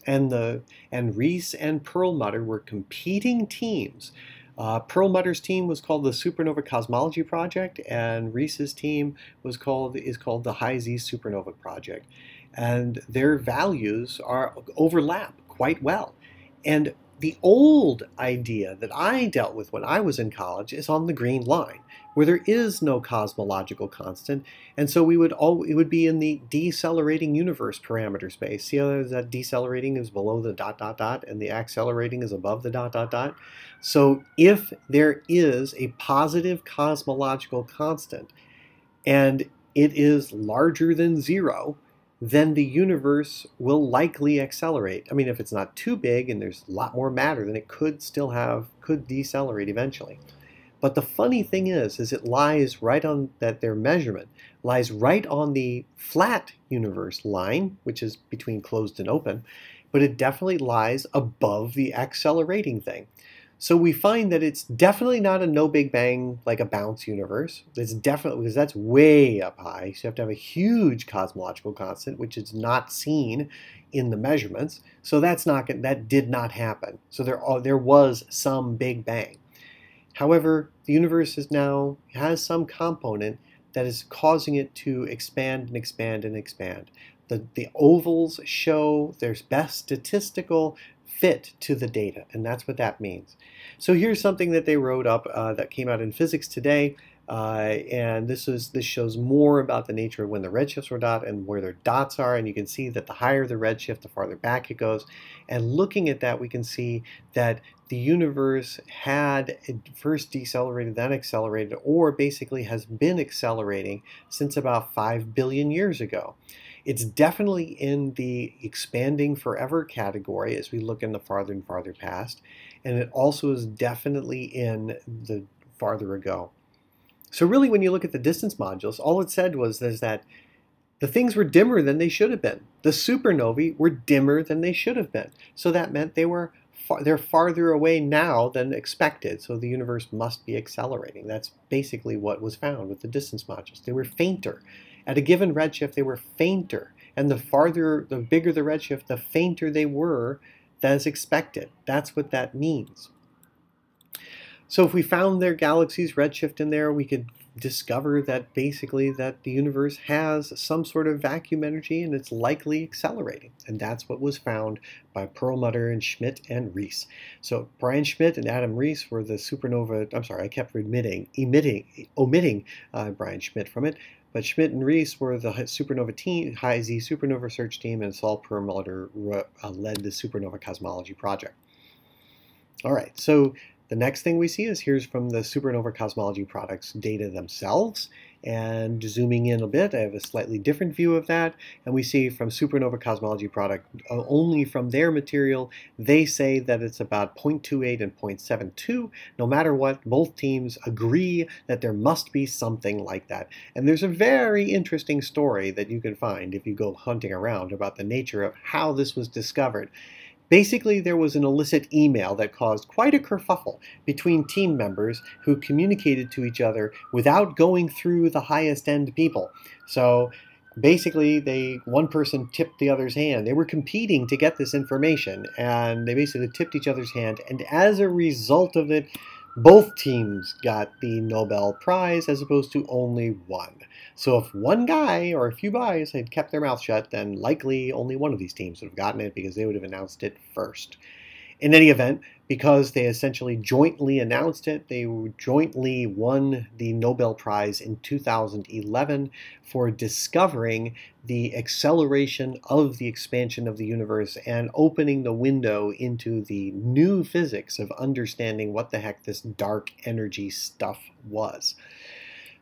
And the and Riess and Perlmutter were competing teams. Uh, Perlmutter's team was called the Supernova Cosmology Project, and Riess's team was called is called the High Z Supernova Project and their values are overlap quite well. And the old idea that I dealt with when I was in college is on the green line, where there is no cosmological constant, and so we would all it would be in the decelerating universe parameter space. See how that decelerating is below the dot dot dot, and the accelerating is above the dot dot dot. So if there is a positive cosmological constant, and it is larger than zero, then the universe will likely accelerate. I mean, if it's not too big and there's a lot more matter, then it could still have, could decelerate eventually. But the funny thing is, is it lies right on that their measurement lies right on the flat universe line, which is between closed and open, but it definitely lies above the accelerating thing. So we find that it's definitely not a no Big Bang like a bounce universe. It's definitely because that's way up high. So you have to have a huge cosmological constant, which is not seen in the measurements. So that's not that did not happen. So there are, there was some Big Bang. However, the universe is now has some component that is causing it to expand and expand and expand. The, the ovals show their best statistical fit to the data, and that's what that means. So here's something that they wrote up uh, that came out in Physics Today, uh, and this is this shows more about the nature of when the redshifts were dot and where their dots are, and you can see that the higher the redshift, the farther back it goes. And looking at that, we can see that the universe had first decelerated, then accelerated, or basically has been accelerating since about 5 billion years ago. It's definitely in the expanding forever category as we look in the farther and farther past, and it also is definitely in the farther ago. So really when you look at the distance modulus, all it said was is that the things were dimmer than they should have been. The supernovae were dimmer than they should have been. So that meant they were far, they're farther away now than expected. So the universe must be accelerating. That's basically what was found with the distance modulus. They were fainter. At a given redshift, they were fainter. And the farther, the bigger the redshift, the fainter they were than is expected. That's what that means. So if we found their galaxy's redshift in there, we could discover that basically that the universe has some sort of vacuum energy and it's likely accelerating. And that's what was found by Perlmutter and Schmidt and Riess. So Brian Schmidt and Adam Riess were the supernova, I'm sorry, I kept emitting, emitting, omitting uh, Brian Schmidt from it. But Schmidt and Riess were the supernova team, High Z supernova search team, and Saul Perlmutter uh, led the supernova cosmology project. All right, so the next thing we see is here's from the supernova cosmology project's data themselves. And zooming in a bit, I have a slightly different view of that. And we see from Supernova Cosmology Project, uh, only from their material, they say that it's about 0.28 and 0.72. No matter what, both teams agree that there must be something like that. And there's a very interesting story that you can find if you go hunting around about the nature of how this was discovered. Basically, there was an illicit email that caused quite a kerfuffle between team members who communicated to each other without going through the highest end people. So basically, they one person tipped the other's hand. They were competing to get this information, and they basically tipped each other's hand. And as a result of it, both teams got the Nobel Prize as opposed to only one. So if one guy or a few guys had kept their mouth shut, then likely only one of these teams would have gotten it because they would have announced it first. In any event, because they essentially jointly announced it, they jointly won the Nobel Prize in 2011 for discovering the acceleration of the expansion of the universe and opening the window into the new physics of understanding what the heck this dark energy stuff was.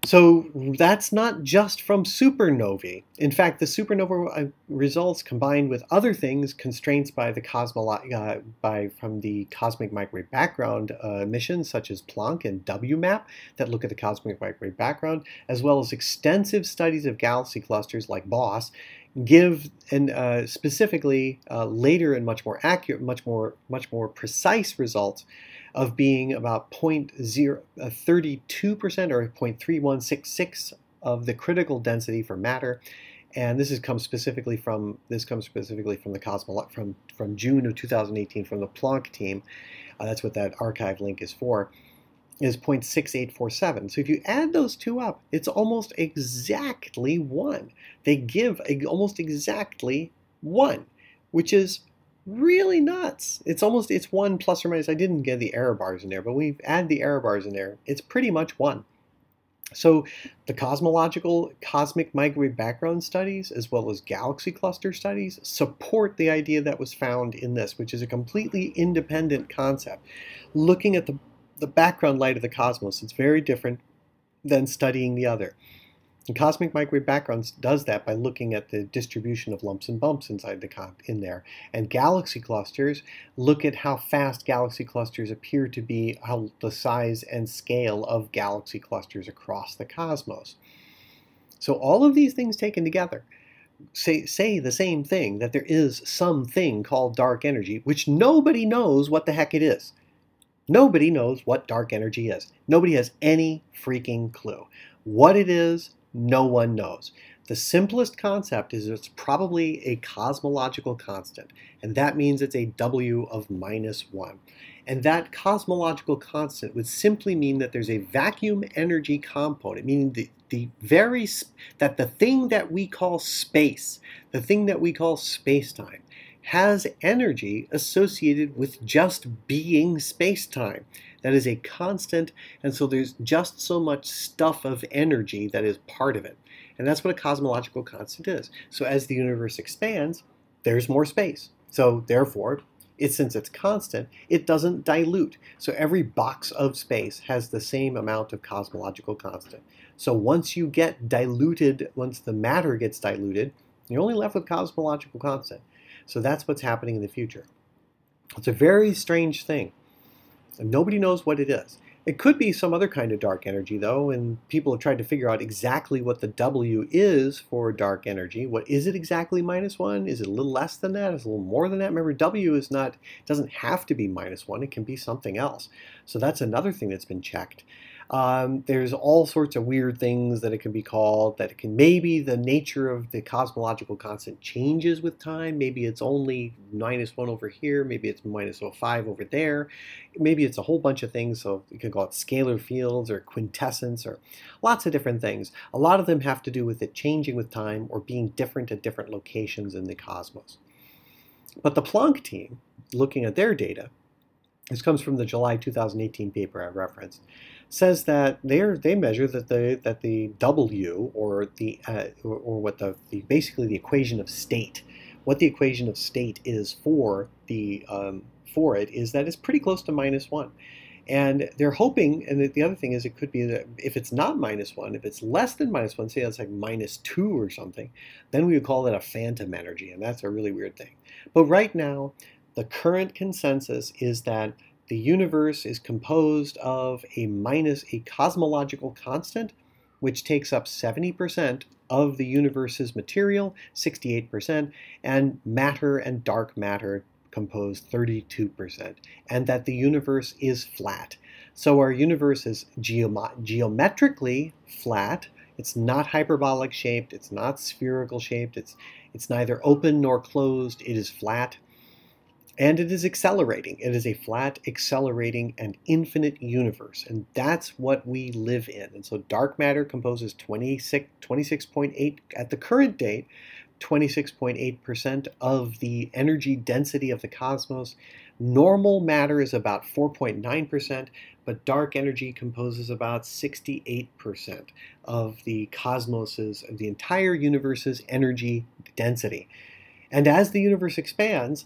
So that's not just from supernovae. In fact, the supernova uh, results combined with other things, constraints by the cosmolo- uh, by from the cosmic microwave background uh, missions such as Planck and WMAP that look at the cosmic microwave background, as well as extensive studies of galaxy clusters like BOSS, give and uh, specifically uh, later and much more accurate, much more much more precise results of being about 0.032% uh, or 0.3166 of the critical density for matter. And this is comes specifically from this comes specifically from the Cosmo from from June of 2018 from the Planck team. Uh, that's what that arXiv link is for. Is 0.6847. So if you add those two up, it's almost exactly one. They give a, almost exactly one, which is really nuts. It's almost, it's one plus or minus. I didn't get the error bars in there, but we add the error bars in there. It's pretty much one. So the cosmological cosmic microwave background studies, as well as galaxy cluster studies, support the idea that was found in this, which is a completely independent concept. Looking at the, the background light of the cosmos, it's very different than studying the other. And cosmic microwave backgrounds does that by looking at the distribution of lumps and bumps inside the in there. And galaxy clusters look at how fast galaxy clusters appear to be, how the size and scale of galaxy clusters across the cosmos. So all of these things taken together say, say the same thing, that there is something called dark energy, which nobody knows what the heck it is. Nobody knows what dark energy is. Nobody has any freaking clue. What it is, no one knows. The simplest concept is it's probably a cosmological constant, and that means it's a W of minus 1. And that cosmological constant would simply mean that there's a vacuum energy component, meaning the, the very that the thing that we call space, the thing that we call space-time, has energy associated with just being space-time. That is a constant, and so there's just so much stuff of energy that is part of it. And that's what a cosmological constant is. So as the universe expands, there's more space. So therefore, it, since it's constant, it doesn't dilute. So every box of space has the same amount of cosmological constant. So once you get diluted, once the matter gets diluted, you're only left with cosmological constant. So that's what's happening in the future. It's a very strange thing. And nobody knows what it is. It could be some other kind of dark energy, though, and people have tried to figure out exactly what the W is for dark energy. What is it exactly minus one? Is it a little less than that? Is it a little more than that? Remember, W is not doesn't have to be minus one. It can be something else. So that's another thing that's been checked. Um, there's all sorts of weird things that it can be called, that it can maybe the nature of the cosmological constant changes with time. Maybe it's only minus one over here, maybe it's minus 0.5 over there. Maybe it's a whole bunch of things, so you can call it scalar fields or quintessence or lots of different things. A lot of them have to do with it changing with time or being different at different locations in the cosmos. But the Planck team, looking at their data, this comes from the July 2018 paper I referenced, says that they they measure that the that the W or the uh, or, or, what the, the, basically the equation of state, what the equation of state is for the um, for it is that it's pretty close to minus one. And they're hoping, and the other thing is it could be that if it's not minus one, if it's less than minus one, say it's like minus two or something, then we would call it a phantom energy, and that's a really weird thing. But right now, the current consensus is that the universe is composed of a minus a cosmological constant, which takes up 70% of the universe's material, 68%, and matter and dark matter compose 32%, and that the universe is flat. So our universe is geom geometrically flat. It's not hyperbolic shaped, it's not spherical shaped, it's, it's neither open nor closed, it is flat. And it is accelerating. It is a flat, accelerating, and infinite universe. And that's what we live in. And so dark matter composes 26, 26.8 at the current date 26.8% of the energy density of the cosmos. Normal matter is about 4.9%, but dark energy composes about 68% of the cosmos's, of the entire universe's energy density. And as the universe expands,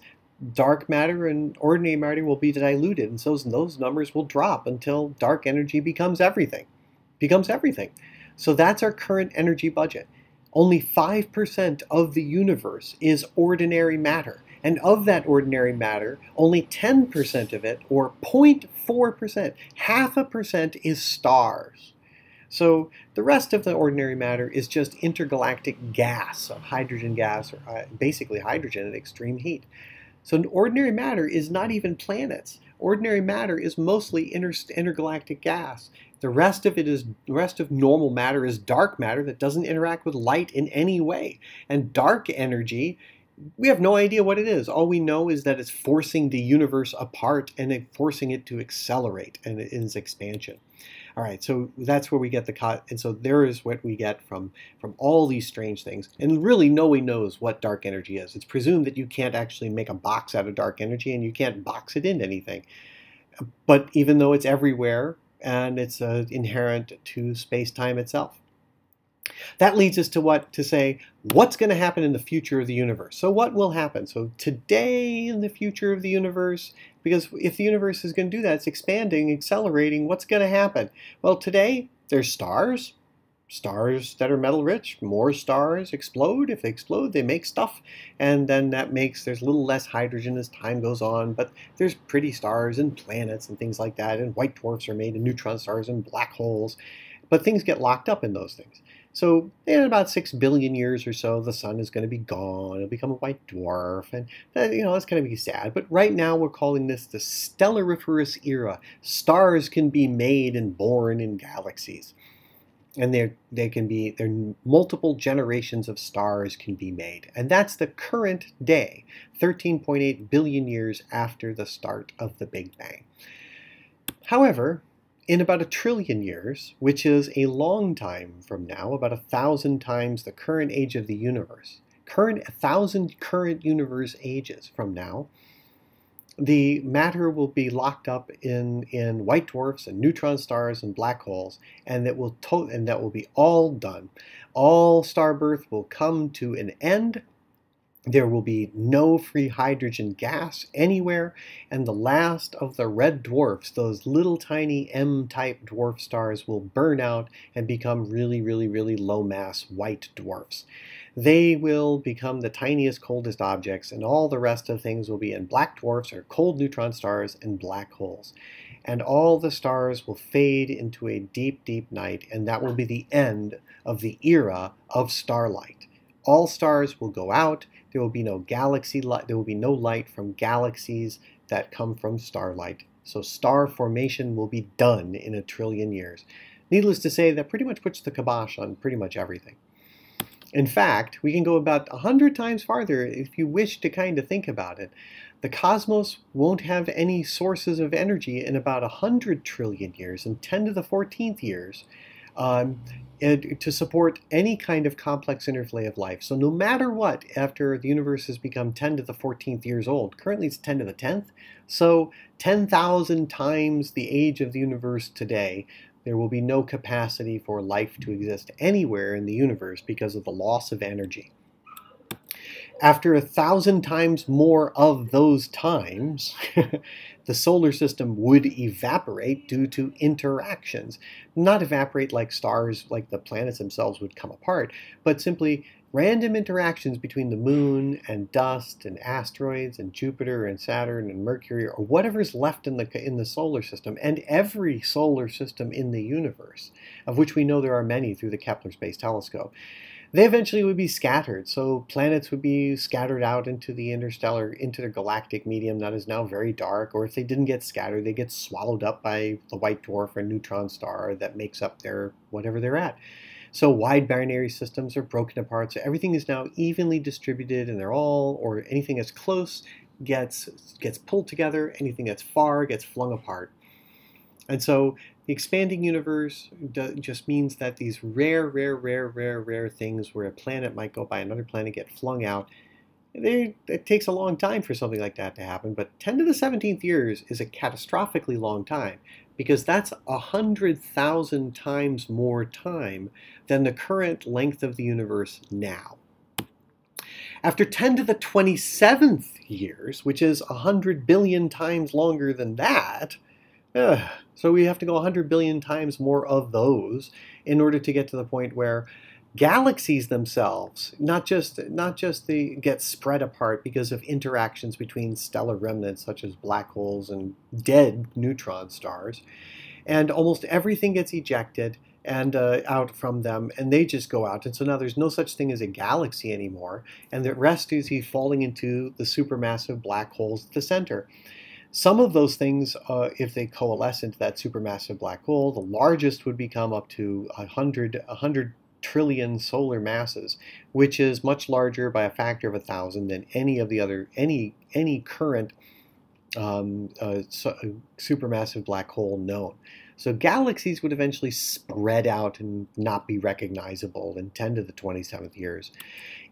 dark matter and ordinary matter will be diluted, and so those numbers will drop until dark energy becomes everything. Becomes everything. So that's our current energy budget only 5% of the universe is ordinary matter. And of that ordinary matter, only 10% of it, or 0.4%, half a percent, is stars. So the rest of the ordinary matter is just intergalactic gas, hydrogen gas, or uh, basically hydrogen at extreme heat. So ordinary matter is not even planets. Ordinary matter is mostly inter intergalactic gas. The rest of it is the rest of normal matter is dark matter that doesn't interact with light in any way. And dark energy, we have no idea what it is. All we know is that it's forcing the universe apart and forcing it to accelerate in its expansion. All right, so that's where we get the cut, and so there is what we get from from all these strange things. And really, no one knows what dark energy is. It's presumed that you can't actually make a box out of dark energy, and you can't box it into anything. But even though it's everywhere, and it's uh, inherent to space-time itself. That leads us to what to say what's going to happen in the future of the universe. So what will happen? So today in the future of the universe, because if the universe is going to do that, it's expanding, accelerating, what's going to happen? Well, today there's stars, stars that are metal rich, more stars explode. If they explode, they make stuff, and then that makes there's a little less hydrogen as time goes on, but there's pretty stars and planets and things like that, and white dwarfs are made, and neutron stars and black holes, but things get locked up in those things. So in about six billion years or so, the sun is going to be gone. It'll become a white dwarf, and that, you know that's going to be sad. But right now, we're calling this the stellariferous era. Stars can be made and born in galaxies and there they can be there multiple generations of stars can be made and that's the current day 13.8 billion years after the start of the big bang however in about a trillion years which is a long time from now about a thousand times the current age of the universe current a thousand current universe ages from now the matter will be locked up in, in white dwarfs and neutron stars and black holes, and that will to- and that will be all done. All star birth will come to an end. There will be no free hydrogen gas anywhere, and the last of the red dwarfs, those little tiny M-type dwarf stars, will burn out and become really, really, really low mass white dwarfs they will become the tiniest, coldest objects, and all the rest of things will be in black dwarfs or cold neutron stars and black holes. And all the stars will fade into a deep, deep night, and that will be the end of the era of starlight. All stars will go out. There will be no galaxy light. There will be no light from galaxies that come from starlight. So star formation will be done in a trillion years. Needless to say, that pretty much puts the kibosh on pretty much everything. In fact, we can go about a 100 times farther if you wish to kind of think about it. The cosmos won't have any sources of energy in about a 100 trillion years, in 10 to the 14th years, um, to support any kind of complex interplay of life. So no matter what, after the universe has become 10 to the 14th years old, currently it's 10 to the 10th, so 10,000 times the age of the universe today, there will be no capacity for life to exist anywhere in the universe because of the loss of energy. After a thousand times more of those times, *laughs* the solar system would evaporate due to interactions. Not evaporate like stars, like the planets themselves would come apart, but simply random interactions between the moon and dust and asteroids and Jupiter and Saturn and Mercury or whatever's left in the in the solar system and every solar system in the universe, of which we know there are many through the Kepler Space Telescope they eventually would be scattered. So planets would be scattered out into the interstellar, into the galactic medium that is now very dark. Or if they didn't get scattered, they get swallowed up by the white dwarf or neutron star that makes up their whatever they're at. So wide binary systems are broken apart. So everything is now evenly distributed, and they're all, or anything that's close gets gets pulled together. Anything that's far gets flung apart. And so the expanding universe just means that these rare, rare, rare, rare, rare things where a planet might go by another planet get flung out, it takes a long time for something like that to happen. But 10 to the 17th years is a catastrophically long time because that's 100,000 times more time than the current length of the universe now. After 10 to the 27th years, which is 100 billion times longer than that, uh, so we have to go 100 billion times more of those in order to get to the point where galaxies themselves, not just not just the get spread apart because of interactions between stellar remnants such as black holes and dead neutron stars, and almost everything gets ejected and uh, out from them, and they just go out. And so now there's no such thing as a galaxy anymore, and the rest is he falling into the supermassive black holes at the center. Some of those things, uh, if they coalesce into that supermassive black hole, the largest would become up to 100, 100 trillion solar masses, which is much larger by a factor of a thousand than any of the other any any current um, uh, supermassive black hole known. So galaxies would eventually spread out and not be recognizable in 10 to the 27th years.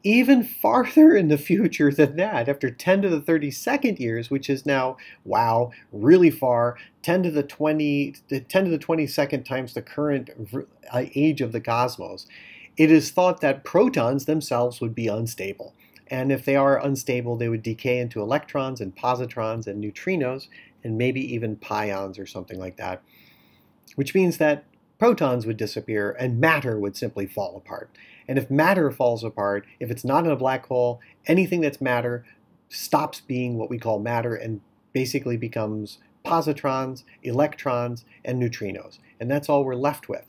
Even farther in the future than that, after 10 to the 32nd years, which is now, wow, really far, 10 to the 20, 10 to the 22nd times the current uh, age of the cosmos, it is thought that protons themselves would be unstable. And if they are unstable, they would decay into electrons and positrons and neutrinos, and maybe even pions or something like that which means that protons would disappear and matter would simply fall apart. And if matter falls apart, if it's not in a black hole, anything that's matter stops being what we call matter and basically becomes positrons, electrons, and neutrinos. And that's all we're left with.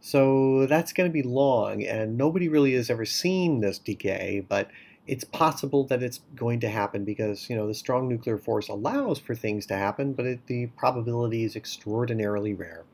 So that's going to be long, and nobody really has ever seen this decay, but it's possible that it's going to happen because you know the strong nuclear force allows for things to happen, but it, the probability is extraordinarily rare.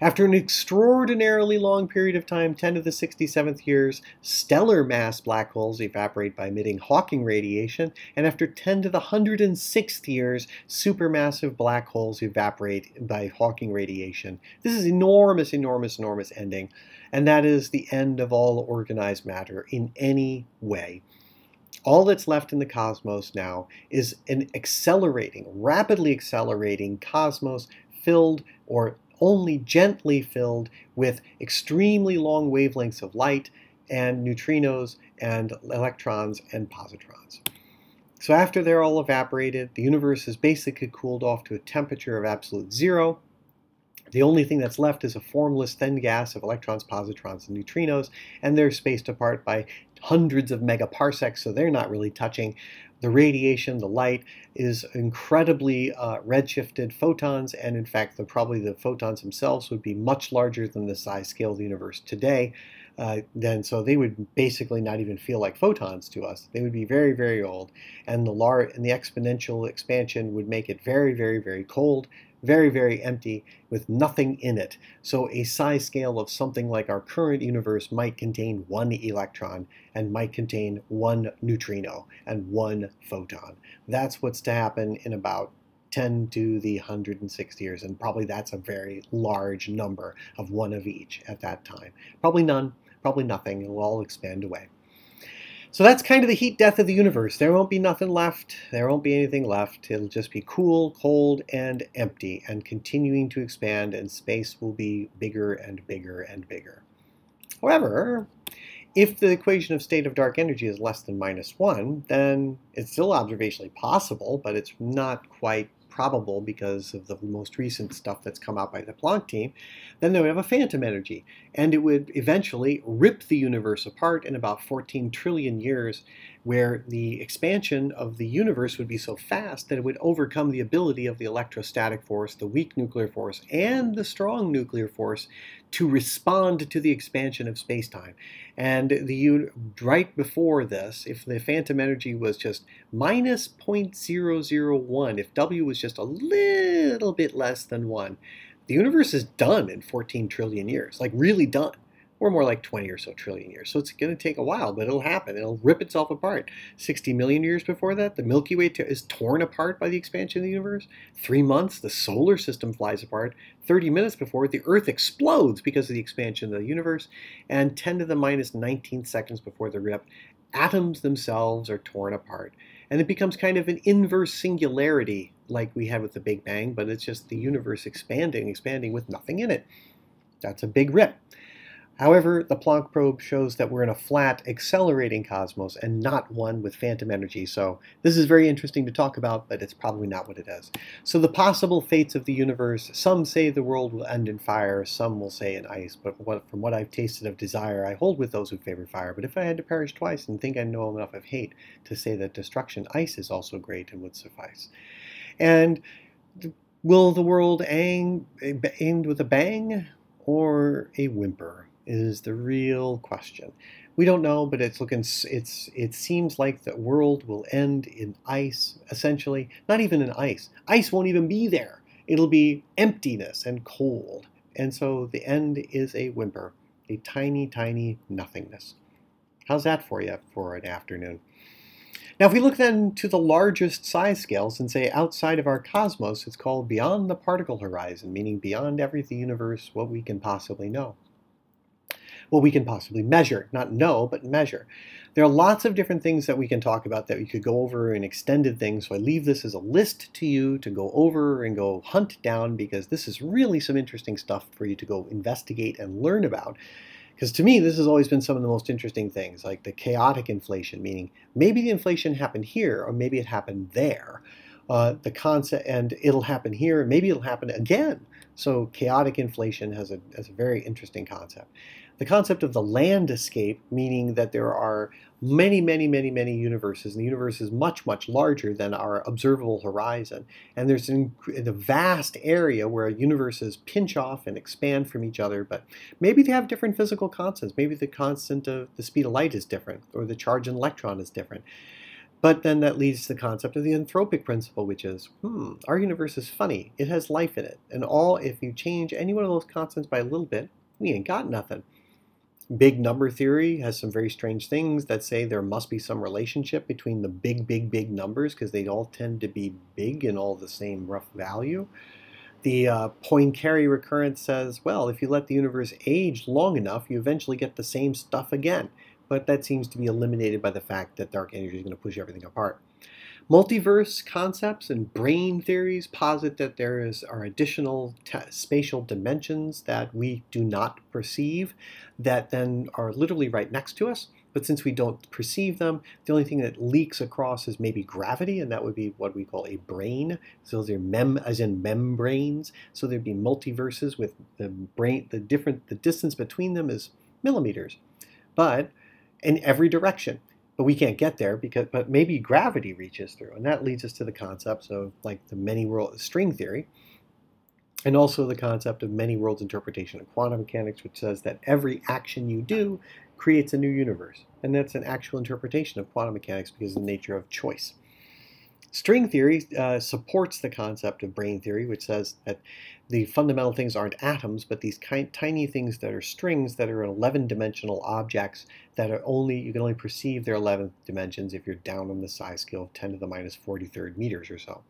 After an extraordinarily long period of time, 10 to the 67th years, stellar mass black holes evaporate by emitting Hawking radiation, and after 10 to the 106th years, supermassive black holes evaporate by Hawking radiation. This is enormous, enormous, enormous ending, and that is the end of all organized matter in any way. All that's left in the cosmos now is an accelerating, rapidly accelerating cosmos filled or only gently filled with extremely long wavelengths of light and neutrinos and electrons and positrons. So after they're all evaporated, the universe is basically cooled off to a temperature of absolute zero. The only thing that's left is a formless thin gas of electrons, positrons, and neutrinos, and they're spaced apart by hundreds of megaparsecs, so they're not really touching the radiation, the light, is incredibly uh, redshifted photons, and in fact, the, probably the photons themselves would be much larger than the size scale of the universe today. Uh, then, so they would basically not even feel like photons to us. They would be very, very old, and the large and the exponential expansion would make it very, very, very cold, very, very empty with nothing in it. So a size scale of something like our current universe might contain one electron and might contain one neutrino and one photon. That's what's to happen in about 10 to the 160 years, and probably that's a very large number of one of each at that time. Probably none, probably nothing, it will all expand away. So that's kind of the heat death of the universe. There won't be nothing left. There won't be anything left. It'll just be cool, cold, and empty, and continuing to expand, and space will be bigger and bigger and bigger. However, if the equation of state of dark energy is less than minus 1, then it's still observationally possible, but it's not quite probable because of the most recent stuff that's come out by the Planck team, then they would have a phantom energy. And it would eventually rip the universe apart in about 14 trillion years, where the expansion of the universe would be so fast that it would overcome the ability of the electrostatic force, the weak nuclear force, and the strong nuclear force to respond to the expansion of spacetime. And the right before this, if the phantom energy was just minus 0.001, if W was just a little bit less than 1, the universe is done in 14 trillion years, like really done or more like 20 or so trillion years. So it's going to take a while, but it'll happen. It'll rip itself apart. 60 million years before that, the Milky Way is torn apart by the expansion of the universe. Three months, the solar system flies apart. 30 minutes before, the Earth explodes because of the expansion of the universe. And 10 to the minus 19 seconds before the rip, atoms themselves are torn apart. And it becomes kind of an inverse singularity like we had with the Big Bang, but it's just the universe expanding, expanding with nothing in it. That's a big rip. However, the Planck probe shows that we're in a flat, accelerating cosmos and not one with phantom energy. So this is very interesting to talk about, but it's probably not what it is. So the possible fates of the universe, some say the world will end in fire, some will say in ice, but what, from what I've tasted of desire, I hold with those who favor fire. But if I had to perish twice and think I know enough of hate to say that destruction, ice is also great and would suffice. And will the world eh, end with a bang or a whimper? Is the real question. We don't know, but it's looking. It's it seems like the world will end in ice. Essentially, not even in ice. Ice won't even be there. It'll be emptiness and cold. And so the end is a whimper, a tiny, tiny nothingness. How's that for you for an afternoon? Now, if we look then to the largest size scales and say outside of our cosmos, it's called beyond the particle horizon, meaning beyond every universe, what we can possibly know what we can possibly measure. Not know, but measure. There are lots of different things that we can talk about that we could go over in extended things. So I leave this as a list to you to go over and go hunt down because this is really some interesting stuff for you to go investigate and learn about. Because to me, this has always been some of the most interesting things, like the chaotic inflation, meaning maybe the inflation happened here or maybe it happened there. Uh, the concept, and it'll happen here, maybe it'll happen again. So chaotic inflation has a, has a very interesting concept the concept of the landscape, meaning that there are many, many, many, many universes, and the universe is much, much larger than our observable horizon. And there's an, a vast area where universes pinch off and expand from each other, but maybe they have different physical constants. Maybe the constant of the speed of light is different, or the charge in electron is different. But then that leads to the concept of the anthropic principle, which is, hmm, our universe is funny. It has life in it. And all, if you change any one of those constants by a little bit, we ain't got nothing. Big number theory has some very strange things that say there must be some relationship between the big, big, big numbers because they all tend to be big and all the same rough value. The uh, Poincare recurrence says, well, if you let the universe age long enough, you eventually get the same stuff again. But that seems to be eliminated by the fact that dark energy is going to push everything apart. Multiverse concepts and brane theories posit that there is, are additional spatial dimensions that we do not perceive that then are literally right next to us. But since we don't perceive them, the only thing that leaks across is maybe gravity, and that would be what we call a brane. So they're mem, as in membranes. So there'd be multiverses with the brane, the different, the distance between them is millimeters, but in every direction but we can't get there because but maybe gravity reaches through and that leads us to the concepts of like the many world string theory and also the concept of many worlds interpretation of quantum mechanics which says that every action you do creates a new universe and that's an actual interpretation of quantum mechanics because of the nature of choice String theory uh, supports the concept of brane theory, which says that the fundamental things aren't atoms, but these kind, tiny things that are strings that are 11-dimensional objects that are only you can only perceive their 11th dimensions if you're down on the size scale of 10 to the minus 43rd meters or so.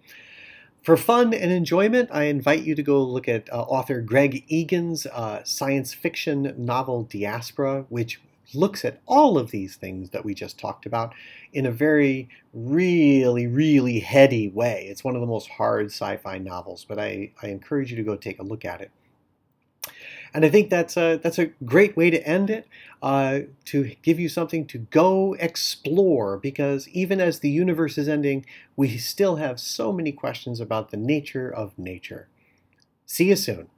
For fun and enjoyment, I invite you to go look at uh, author Greg Egan's uh, science fiction novel Diaspora, which looks at all of these things that we just talked about in a very, really, really heady way. It's one of the most hard sci fi novels, but I, I encourage you to go take a look at it. And I think that's a, that's a great way to end it, uh, to give you something to go explore, because even as the universe is ending, we still have so many questions about the nature of nature. See you soon.